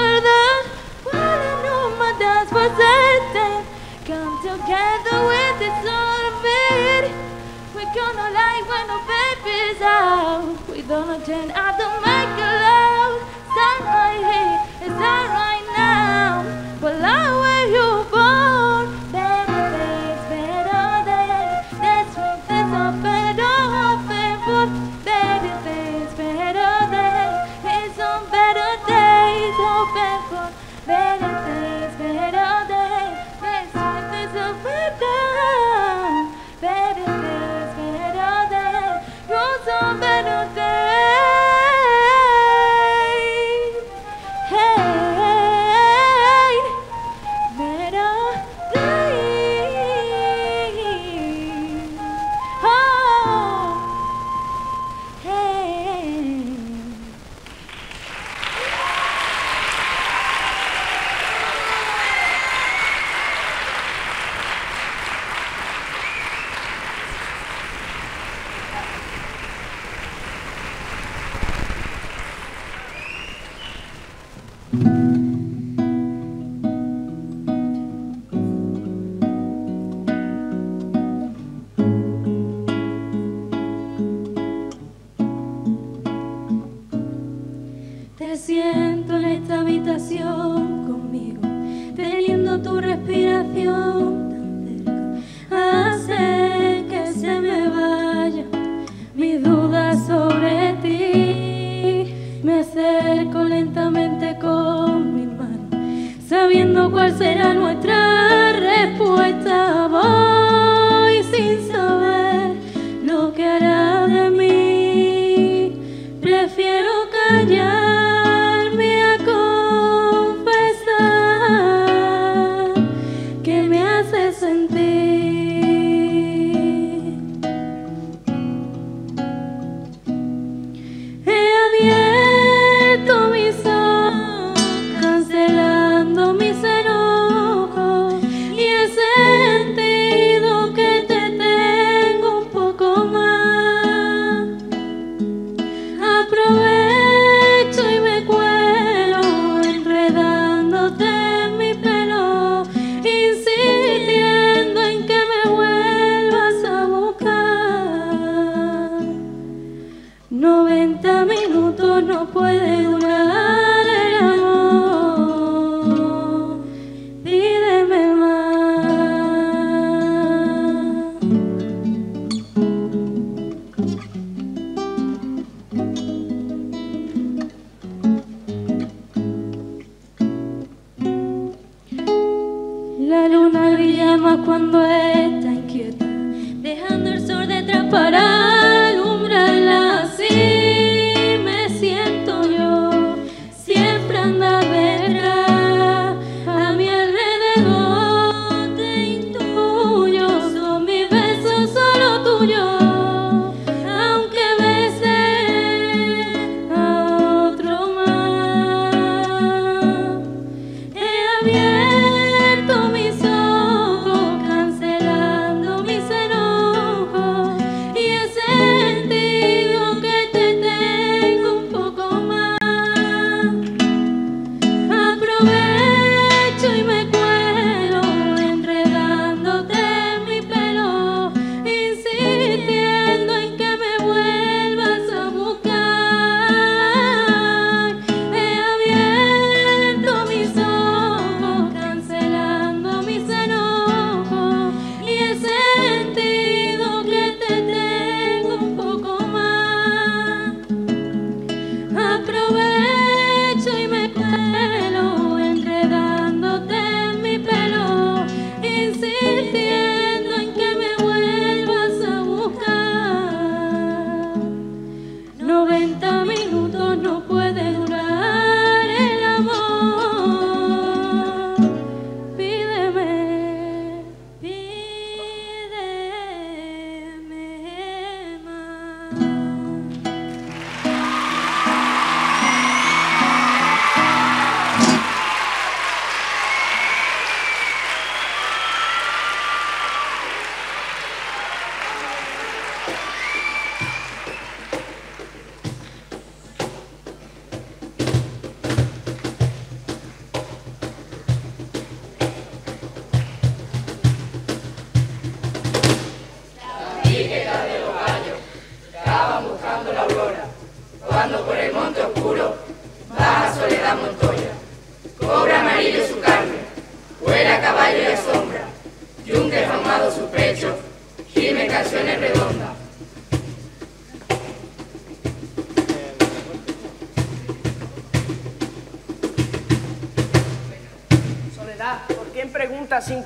Speaker 39: was. Come together with this sort of it. We're gonna light when our baby's out. We don't attend, I don't make a loud sound like it.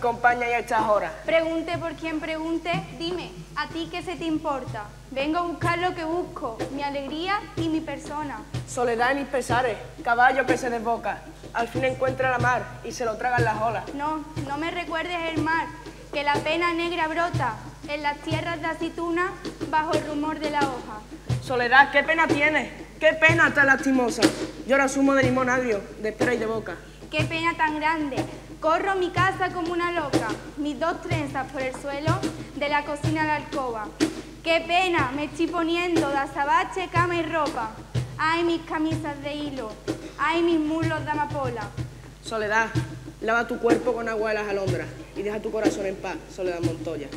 Speaker 44: Y a estas horas?
Speaker 45: Pregunte por quien pregunte, dime, ¿a ti qué se te importa? Vengo a buscar lo que busco, mi alegría y mi persona.
Speaker 44: Soledad y mis pesares, caballo que se desboca. Al fin encuentra la mar y se lo tragan las olas.
Speaker 45: No, no me recuerdes el mar, que la pena negra brota en las tierras de aceituna bajo el rumor de la hoja.
Speaker 44: Soledad, ¿qué pena tienes? ¿Qué pena tan lastimosa? Llora zumo de limón agrio, de espera y de boca.
Speaker 45: Qué pena tan grande. Corro mi casa como una loca, mis dos trenzas por el suelo, de la cocina a la alcoba. Qué pena me estoy poniendo de azabache, cama y ropa. Ay, mis camisas de hilo, ay, mis muslos de amapola.
Speaker 44: Soledad, lava tu cuerpo con agua de las alondras y deja tu corazón en paz, Soledad Montoya.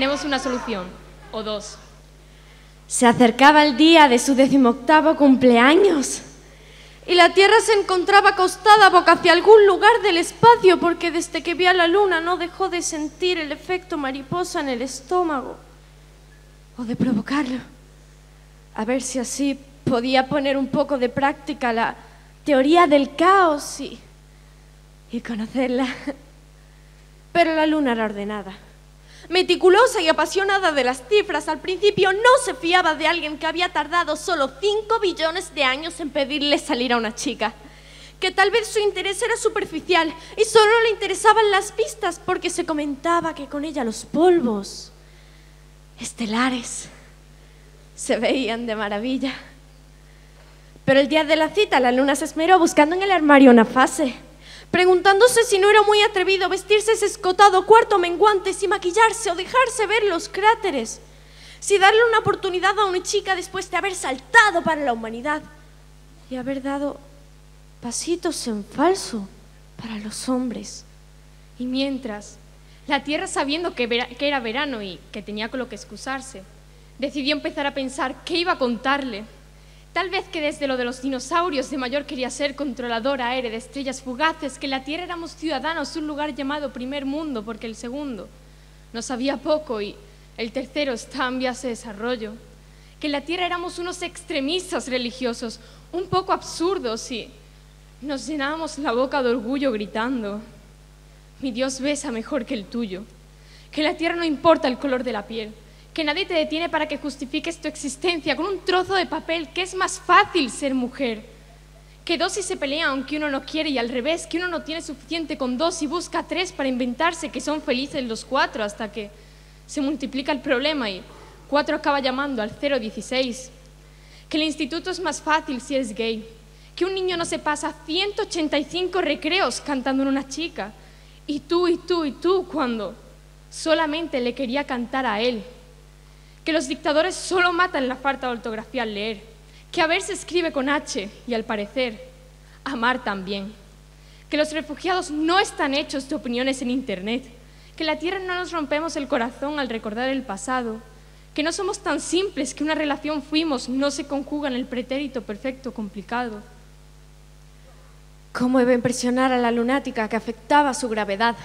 Speaker 46: Tenemos una solución, o dos.
Speaker 47: Se acercaba el día de su decimoctavo cumpleaños y la Tierra se encontraba acostada boca hacia algún lugar del espacio porque desde que vio a la Luna no dejó de sentir el efecto mariposa en el estómago o de provocarlo. A ver si así podía poner un poco de práctica la teoría del caos y, y conocerla. Pero la Luna era ordenada. Meticulosa y apasionada de las cifras, al principio no se fiaba de alguien que había tardado solo 5 billones de años en pedirle salir a una chica. Que tal vez su interés era superficial y solo le interesaban las pistas porque se comentaba que con ella los polvos estelares se veían de maravilla. Pero el día de la cita la luna se esmeró buscando en el armario una fase preguntándose si no era muy atrevido vestirse ese escotado cuarto menguante sin maquillarse o dejarse ver los cráteres, si darle una oportunidad a una chica después de haber saltado para la humanidad y haber dado pasitos en falso para los hombres.
Speaker 46: Y mientras, la Tierra, sabiendo que, que era verano y que tenía con lo que excusarse, decidió empezar a pensar qué iba a contarle. Tal vez que desde lo de los dinosaurios de mayor quería ser controlador aéreo de estrellas fugaces, que en la Tierra éramos ciudadanos de un lugar llamado primer mundo, porque el segundo no sabía poco y el tercero estaba en vías de desarrollo. Que en la Tierra éramos unos extremistas religiosos, un poco absurdos y nos llenábamos la boca de orgullo gritando, mi Dios besa mejor que el tuyo. Que en la Tierra no importa el color de la piel, que nadie te detiene para que justifiques tu existencia con un trozo de papel, que es más fácil ser mujer. Que dos y se pelean aunque uno no quiere y al revés, que uno no tiene suficiente con dos y busca tres para inventarse que son felices los cuatro hasta que se multiplica el problema y cuatro acaba llamando al 016. Que el instituto es más fácil si eres gay. Que un niño no se pasa 185 recreos cantando en una chica. Y tú, y tú, y tú, cuando solamente le quería cantar a él. Que los dictadores solo matan la falta de ortografía al leer. Que a ver se escribe con H y al parecer amar también. Que los refugiados no están hechos de opiniones en Internet. Que la tierra no nos rompemos el corazón al recordar el pasado. Que no somos tan simples que una relación fuimos no se conjuga en el pretérito perfecto complicado.
Speaker 47: ¿Cómo iba a impresionar a la lunática que afectaba su gravedad?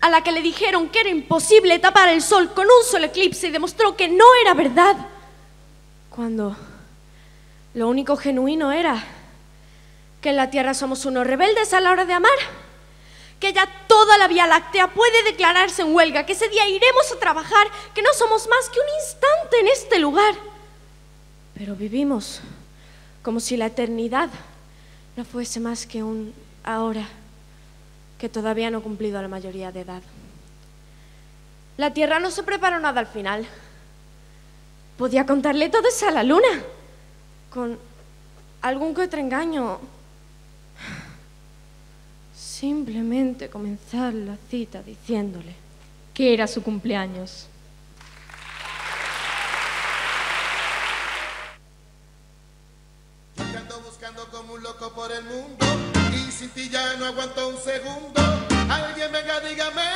Speaker 47: A la que le dijeron que era imposible tapar el sol con un solo eclipse y demostró que no era verdad. Cuando lo único genuino era que en la Tierra somos unos rebeldes a la hora de amar. Que ya toda la Vía Láctea puede declararse en huelga, que ese día iremos a trabajar, que no somos más que un instante en este lugar. Pero vivimos como si la eternidad no fuese más que un ahora que todavía no ha cumplido la mayoría de edad. La Tierra no se preparó nada al final. Podía contarle todo eso a la Luna. Con algún que otro engaño. Simplemente comenzar la cita diciéndole
Speaker 48: que era su cumpleaños.
Speaker 49: Buscando, buscando como un loco por el mundo y sin ti ya no aguanto un segundo. Alguien venga, dígamelo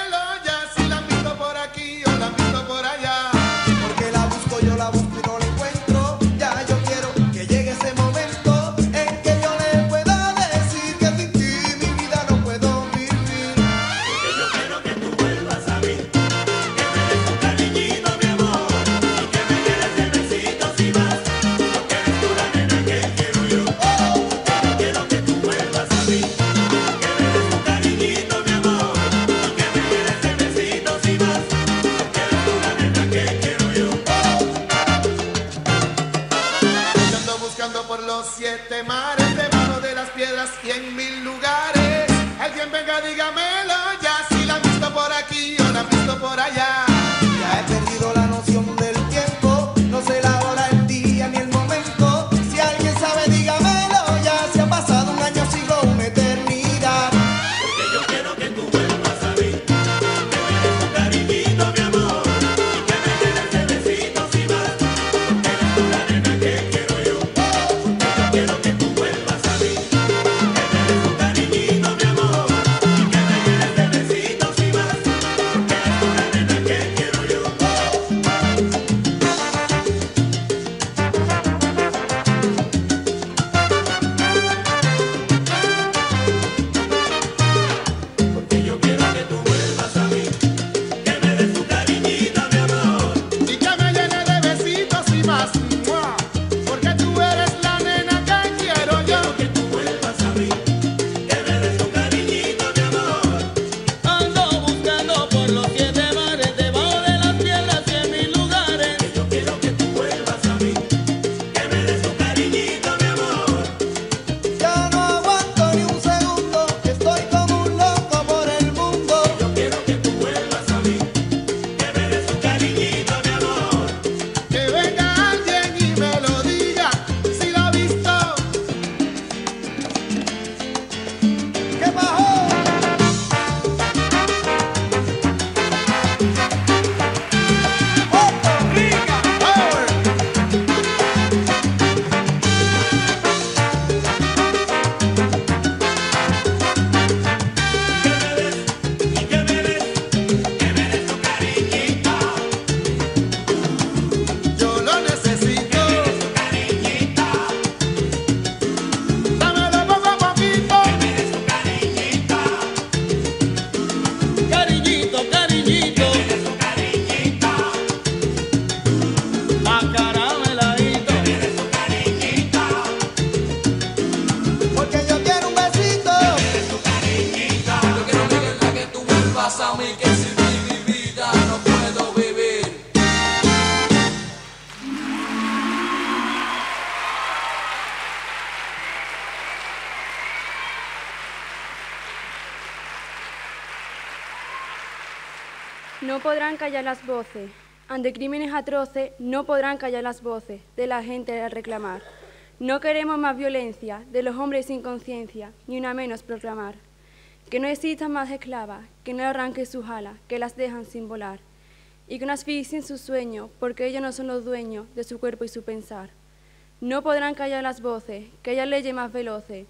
Speaker 49: No
Speaker 50: podrán callar las voces. Ante crímenes atroces, no podrán callar las voces de la gente al reclamar. No queremos más violencia de los hombres sin conciencia, ni una menos proclamar. Que no existan más esclavas, que no arranquen sus alas, que las dejan sin volar. Y que no asfixien sus sueños, porque ellos no son los dueños de su cuerpo y su pensar. No podrán callar las voces, que haya leyes más veloces,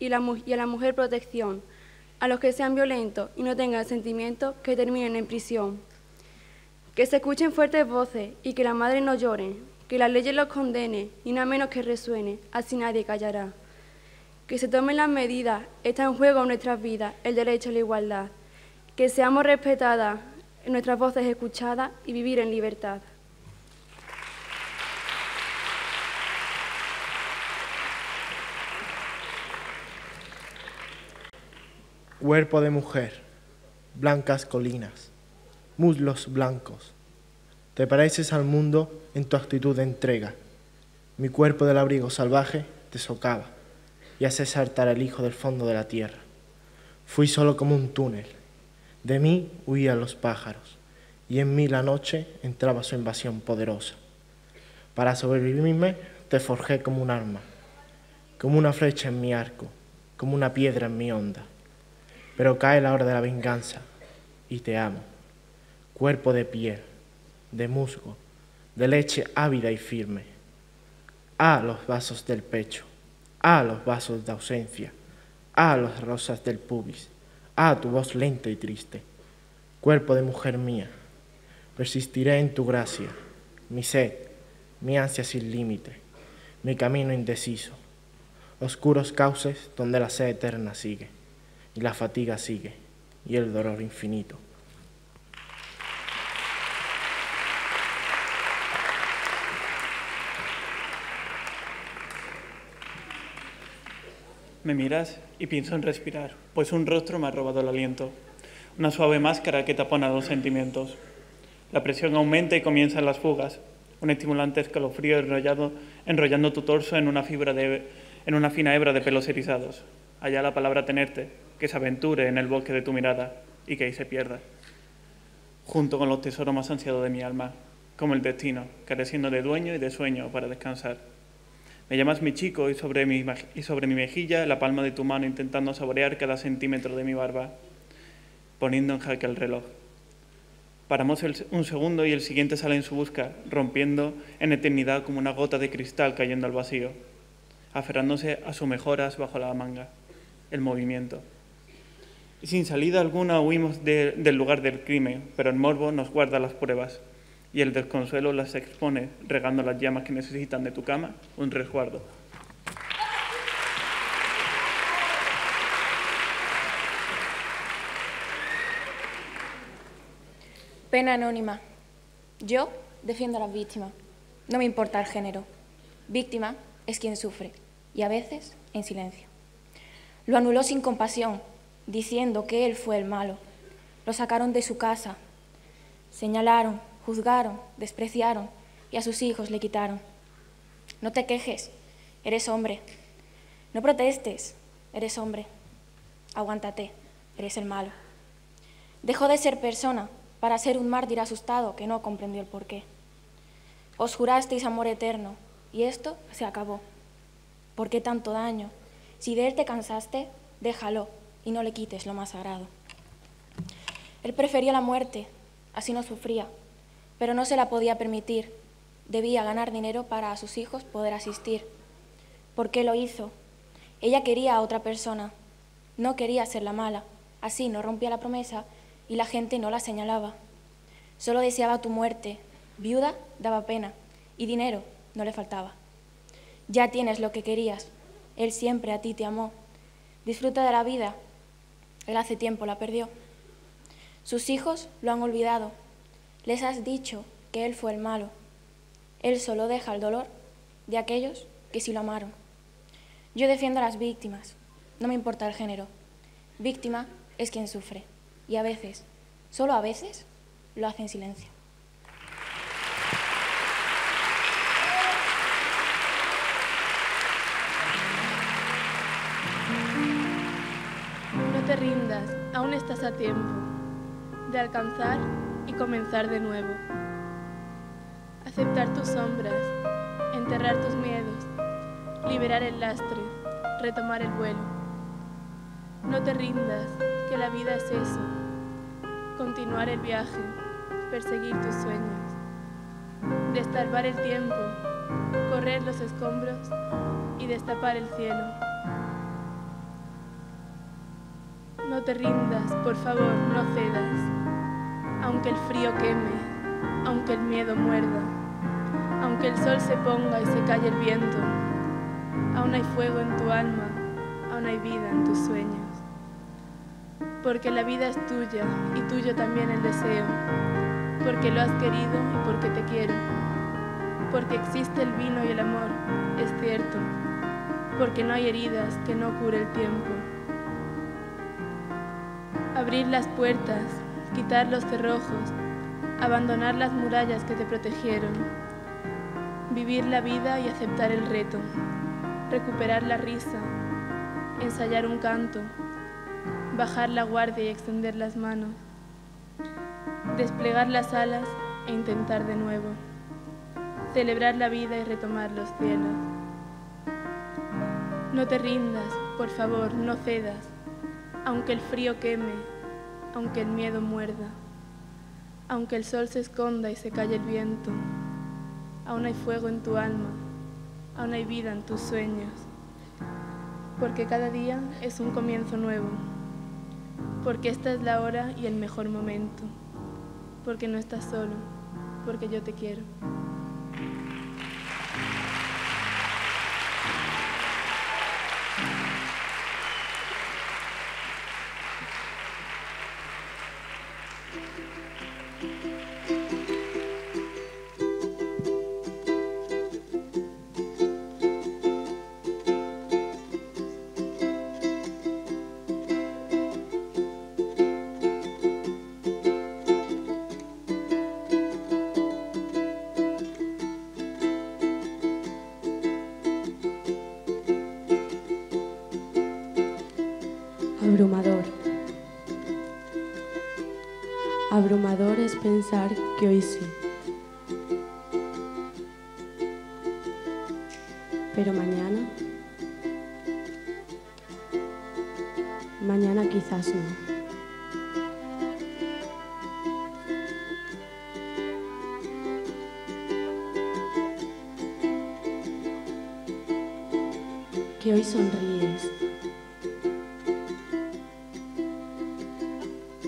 Speaker 50: y, y a la mujer protección, a los que sean violentos y no tengan sentimientos que terminen en prisión. Que se escuchen fuertes voces y que la madre no llore, que la ley los condene y nada menos que resuene, así nadie callará. Que se tomen las medidas, está en juego en nuestras vidas el derecho a la igualdad. Que seamos respetadas, nuestras voces escuchadas y vivir en libertad.
Speaker 51: Cuerpo de mujer, blancas colinas, muslos blancos. Te pareces al mundo en tu actitud de entrega. Mi cuerpo del abrigo salvaje te socava y hace saltar al hijo del fondo de la tierra. Fui solo como un túnel. De mí huían los pájaros
Speaker 49: y en mí la noche entraba su invasión poderosa. Para sobrevivirme te forjé como un arma, como una flecha en mi arco, como una piedra en mi onda. Pero cae la hora de la venganza y te amo, cuerpo de piel, de musgo, de leche ávida y firme. A los vasos del pecho, a los vasos de ausencia, a las rosas del pubis, a tu voz lenta y triste. Cuerpo de mujer mía, persistiré en tu gracia, mi sed, mi ansia sin límite, mi camino indeciso, oscuros cauces donde la sed eterna sigue, la fatiga sigue, y el dolor infinito.
Speaker 52: Me miras y pienso en respirar, pues un rostro me ha robado el aliento, una suave máscara que tapona los sentimientos. La presión aumenta y comienzan las fugas, un estimulante escalofrío enrollado, enrollando tu torso en una, fibra de, en una fina hebra de pelos erizados. Allá la palabra tenerte, que se aventure en el bosque de tu mirada y que ahí se pierda. Junto con los tesoros más ansiados de mi alma, como el destino, careciendo de dueño y de sueño para descansar. Me llamas mi chico y sobre mi, y sobre mi mejilla la palma de tu mano intentando saborear cada centímetro de mi barba, poniendo en jaque el reloj. Paramos un segundo y el siguiente sale en su busca, rompiendo en eternidad como una gota de cristal cayendo al vacío, aferrándose a sus mejoras bajo la manga, el movimiento. Sin salida alguna huimos del lugar del crimen, pero el morbo nos guarda las pruebas y el desconsuelo las expone, regando las llamas que necesitan de tu cama un resguardo.
Speaker 53: Pena anónima. Yo defiendo a la víctima. No me importa el género. Víctima es quien sufre, y a veces en silencio. Lo anuló sin compasión, diciendo que él fue el malo. Lo sacaron de su casa. Señalaron, juzgaron, despreciaron y a sus hijos le quitaron. No te quejes, eres hombre. No protestes, eres hombre. Aguántate, eres el malo. Dejó de ser persona para ser un mártir asustado que no comprendió el porqué. Os jurasteis amor eterno y esto se acabó. ¿Por qué tanto daño? Si de él te cansaste, déjalo y no le quites lo más sagrado. Él prefería la muerte, así no sufría, pero no se la podía permitir. Debía ganar dinero para a sus hijos poder asistir. ¿Por qué lo hizo? Ella quería a otra persona, no quería ser la mala, así no rompía la promesa y la gente no la señalaba. Solo deseaba tu muerte, viuda daba pena y dinero no le faltaba. Ya tienes lo que querías, él siempre a ti te amó. Disfruta de la vida, él hace tiempo la perdió. Sus hijos lo han olvidado, les has dicho que él fue el malo. Él solo deja el dolor de aquellos que sí lo amaron. Yo defiendo a las víctimas, no me importa el género. Víctima es quien sufre y a veces, solo a veces, lo hace en silencio.
Speaker 14: Te rindas, aún estás a tiempo de alcanzar y comenzar de nuevo. Aceptar tus sombras, enterrar tus miedos, liberar el lastre, retomar el vuelo. No te rindas, que la vida es eso. Continuar el viaje, perseguir tus sueños, destarbar el tiempo, correr los escombros y destapar el cielo. No te rindas, por favor, no cedas, aunque el frío queme, aunque el miedo muerda, aunque el sol se ponga y se calle el viento, aún hay fuego en tu alma, aún hay vida en tus sueños porque la vida es tuya y tuyo también el deseo, porque lo has querido y porque te quiero, porque existe el vino y el amor, es cierto, porque no hay heridas que no cure el tiempo. Abrir las puertas, quitar los cerrojos, abandonar las murallas que te protegieron, vivir la vida y aceptar el reto, recuperar la risa, ensayar un canto, bajar la guardia y extender las manos. desplegar las alas e intentar de nuevo, celebrar la vida y retomar los cielos. No te rindas, por favor, no cedas, aunque el frío queme, aunque el miedo muerda, aunque el sol se esconda y se calle el viento, aún hay fuego en tu alma, aún hay vida en tus sueños, porque cada día es un comienzo nuevo, porque esta es la hora y el mejor momento, porque no estás solo, porque yo te quiero.
Speaker 54: Sonríes.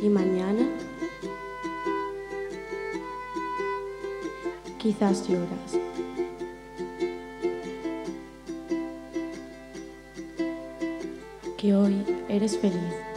Speaker 54: Y mañana quizás lloras. Que hoy eres feliz.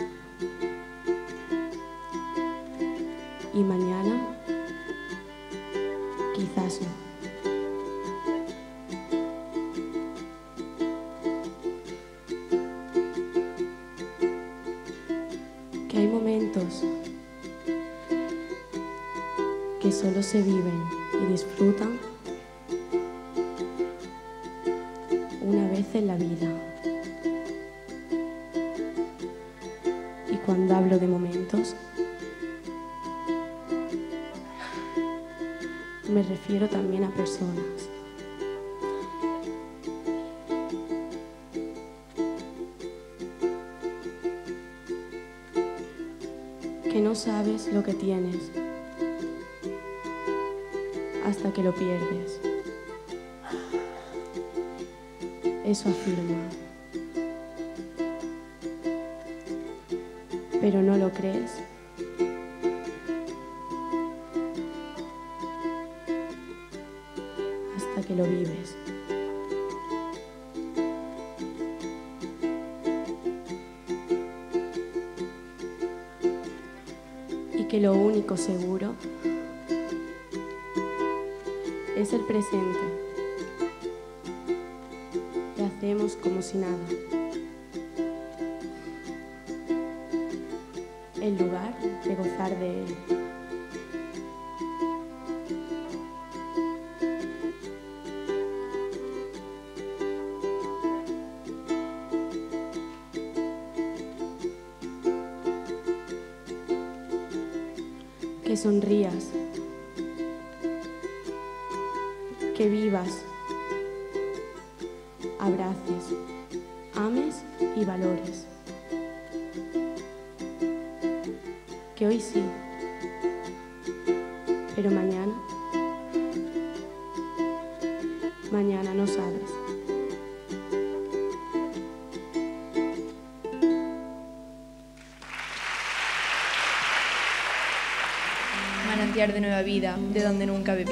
Speaker 55: Manantial de nueva vida, de donde nunca bebí.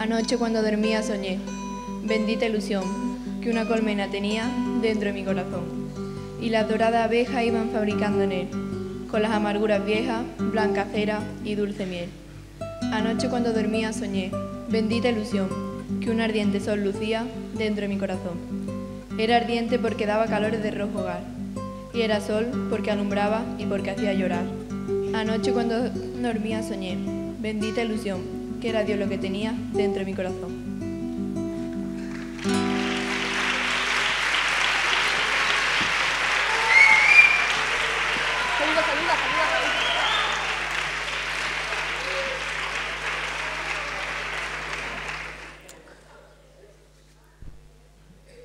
Speaker 55: Anoche cuando dormía soñé, bendita ilusión, que una colmena tenía dentro de mi corazón, y las doradas abejas iban fabricando en él, con las amarguras viejas, blanca cera y dulce miel. Anoche cuando dormía soñé, bendita ilusión, que un ardiente sol lucía dentro de mi corazón. Era ardiente porque daba calores de rojo hogar, y era sol porque alumbraba y porque hacía llorar. Anoche cuando dormía soñé, bendita ilusión, que era Dios lo que tenía dentro de mi corazón.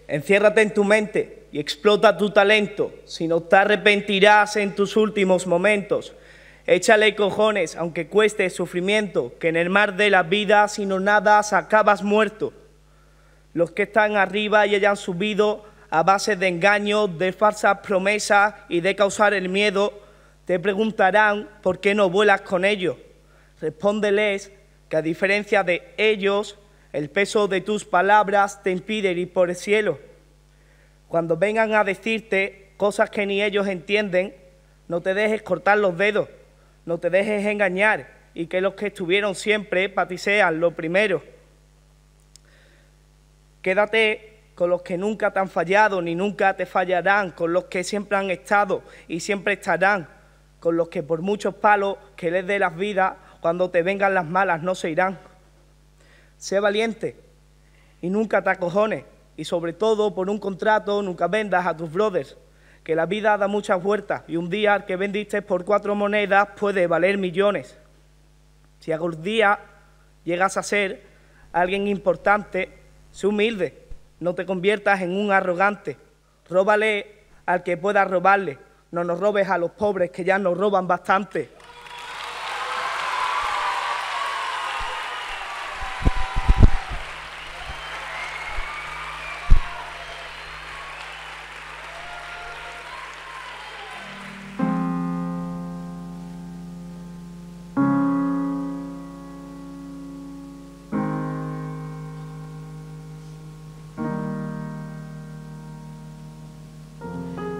Speaker 56: Enciérrate en tu mente y explota tu talento, si no te arrepentirás en tus últimos momentos. Échale cojones, aunque cueste sufrimiento, que en el mar de la vida, si no nadas, acabas muerto. Los que están arriba y hayan subido a base de engaño, de falsas promesas y de causar el miedo, te preguntarán por qué no vuelas con ellos. Respóndeles que a diferencia de ellos, el peso de tus palabras te impide ir por el cielo. Cuando vengan a decirte cosas que ni ellos entienden, no te dejes cortar los dedos, no te dejes engañar y que los que estuvieron siempre para ti sean lo primero. Quédate con los que nunca te han fallado ni nunca te fallarán, con los que siempre han estado y siempre estarán, con los que por muchos palos que les dé las vidas, cuando te vengan las malas no se irán. Sé valiente y nunca te acojones, y sobre todo por un contrato nunca vendas a tus brothers, que la vida da muchas vueltas y un día que vendiste por cuatro monedas puede valer millones. Si algún día llegas a ser alguien importante, sé humilde no te conviertas en un arrogante. Róbale al que pueda robarle. No nos robes a los pobres que ya nos roban bastante.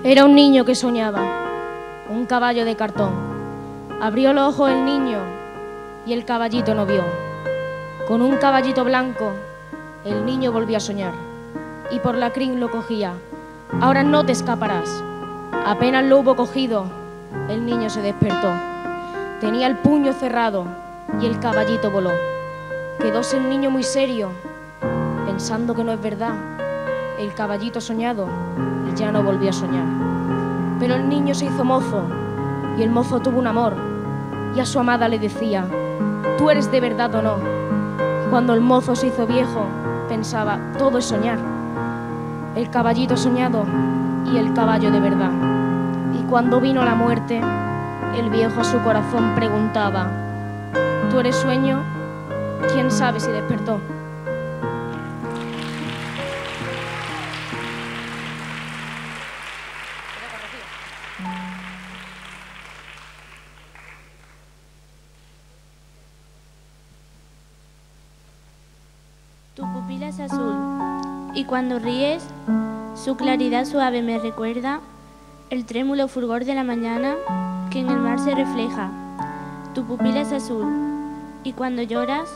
Speaker 57: Era un niño que soñaba, un caballo de cartón. Abrió los ojos el niño y el caballito no vio. Con un caballito blanco, el niño volvió a soñar y por la crin lo cogía. Ahora no te escaparás. Apenas lo hubo cogido, el niño se despertó. Tenía el puño cerrado y el caballito voló. Quedóse el niño muy serio, pensando que no es verdad. El caballito soñado ya no volvió a soñar. Pero el niño se hizo mozo y el mozo tuvo un amor y a su amada le decía, tú eres de verdad o no. Cuando el mozo se hizo viejo, pensaba, todo es soñar. El caballito soñado y el caballo de verdad. Y cuando vino la muerte, el viejo a su corazón preguntaba, ¿tú eres sueño? ¿Quién sabe si despertó?
Speaker 58: Cuando ríes, su claridad suave me recuerda el trémulo fulgor de la mañana que en el mar se refleja. Tu pupila es azul y cuando lloras,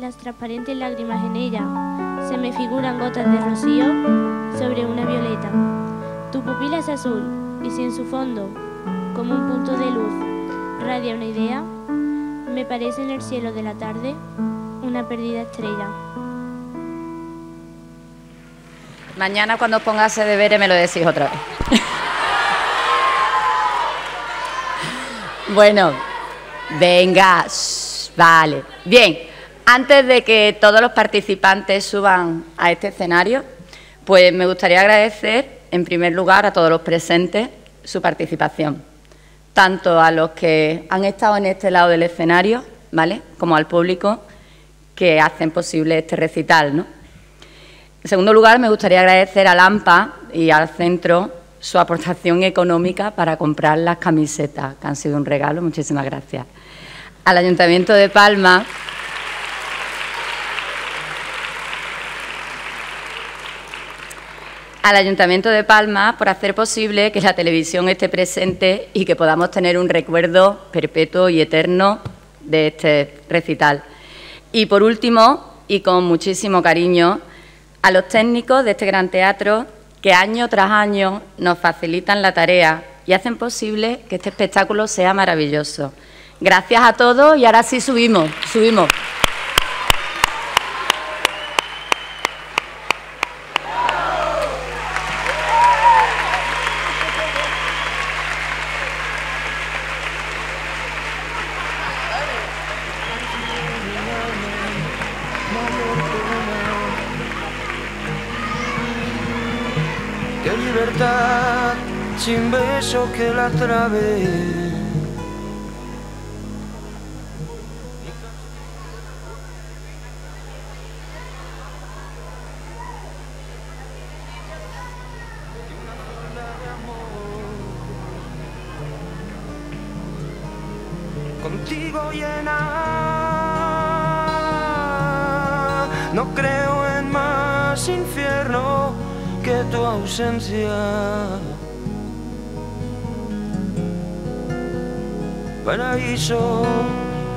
Speaker 58: las transparentes lágrimas en ella se me figuran gotas de rocío sobre una violeta. Tu pupila es azul y si en su fondo, como un punto de luz, radia una idea, me parece en el cielo de la tarde una perdida estrella.
Speaker 1: Mañana cuando pongas ese deber me lo decís otra vez. bueno, venga, vale. Bien, antes de que todos los participantes suban a este escenario, pues me gustaría agradecer en primer lugar a todos los presentes su participación, tanto a los que han estado en este lado del escenario, ¿vale? Como al público que hacen posible este recital, ¿no? En segundo lugar, me gustaría agradecer a Lampa y al centro su aportación económica para comprar las camisetas, que han sido un regalo. Muchísimas gracias. Al Ayuntamiento de Palma. Al Ayuntamiento de Palma por hacer posible que la televisión esté presente y que podamos tener un recuerdo perpetuo y eterno de este recital. Y por último, y con muchísimo cariño, a los técnicos de este gran teatro que año tras año nos facilitan la tarea y hacen posible que este espectáculo sea maravilloso. Gracias a todos y ahora sí subimos, subimos.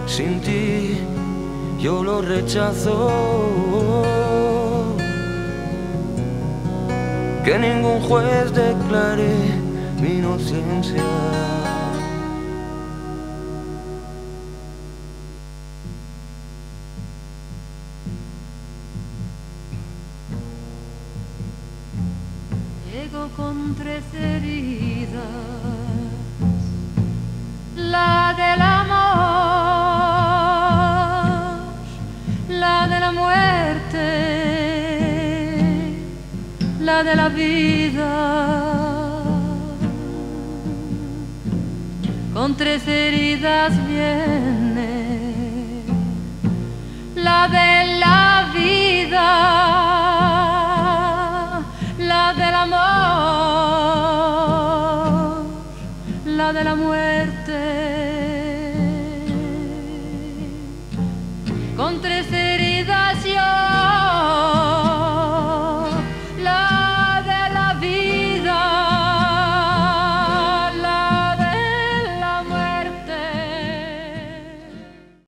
Speaker 38: sin ti, yo lo rechazo. Que ningún juez declare mi inocencia.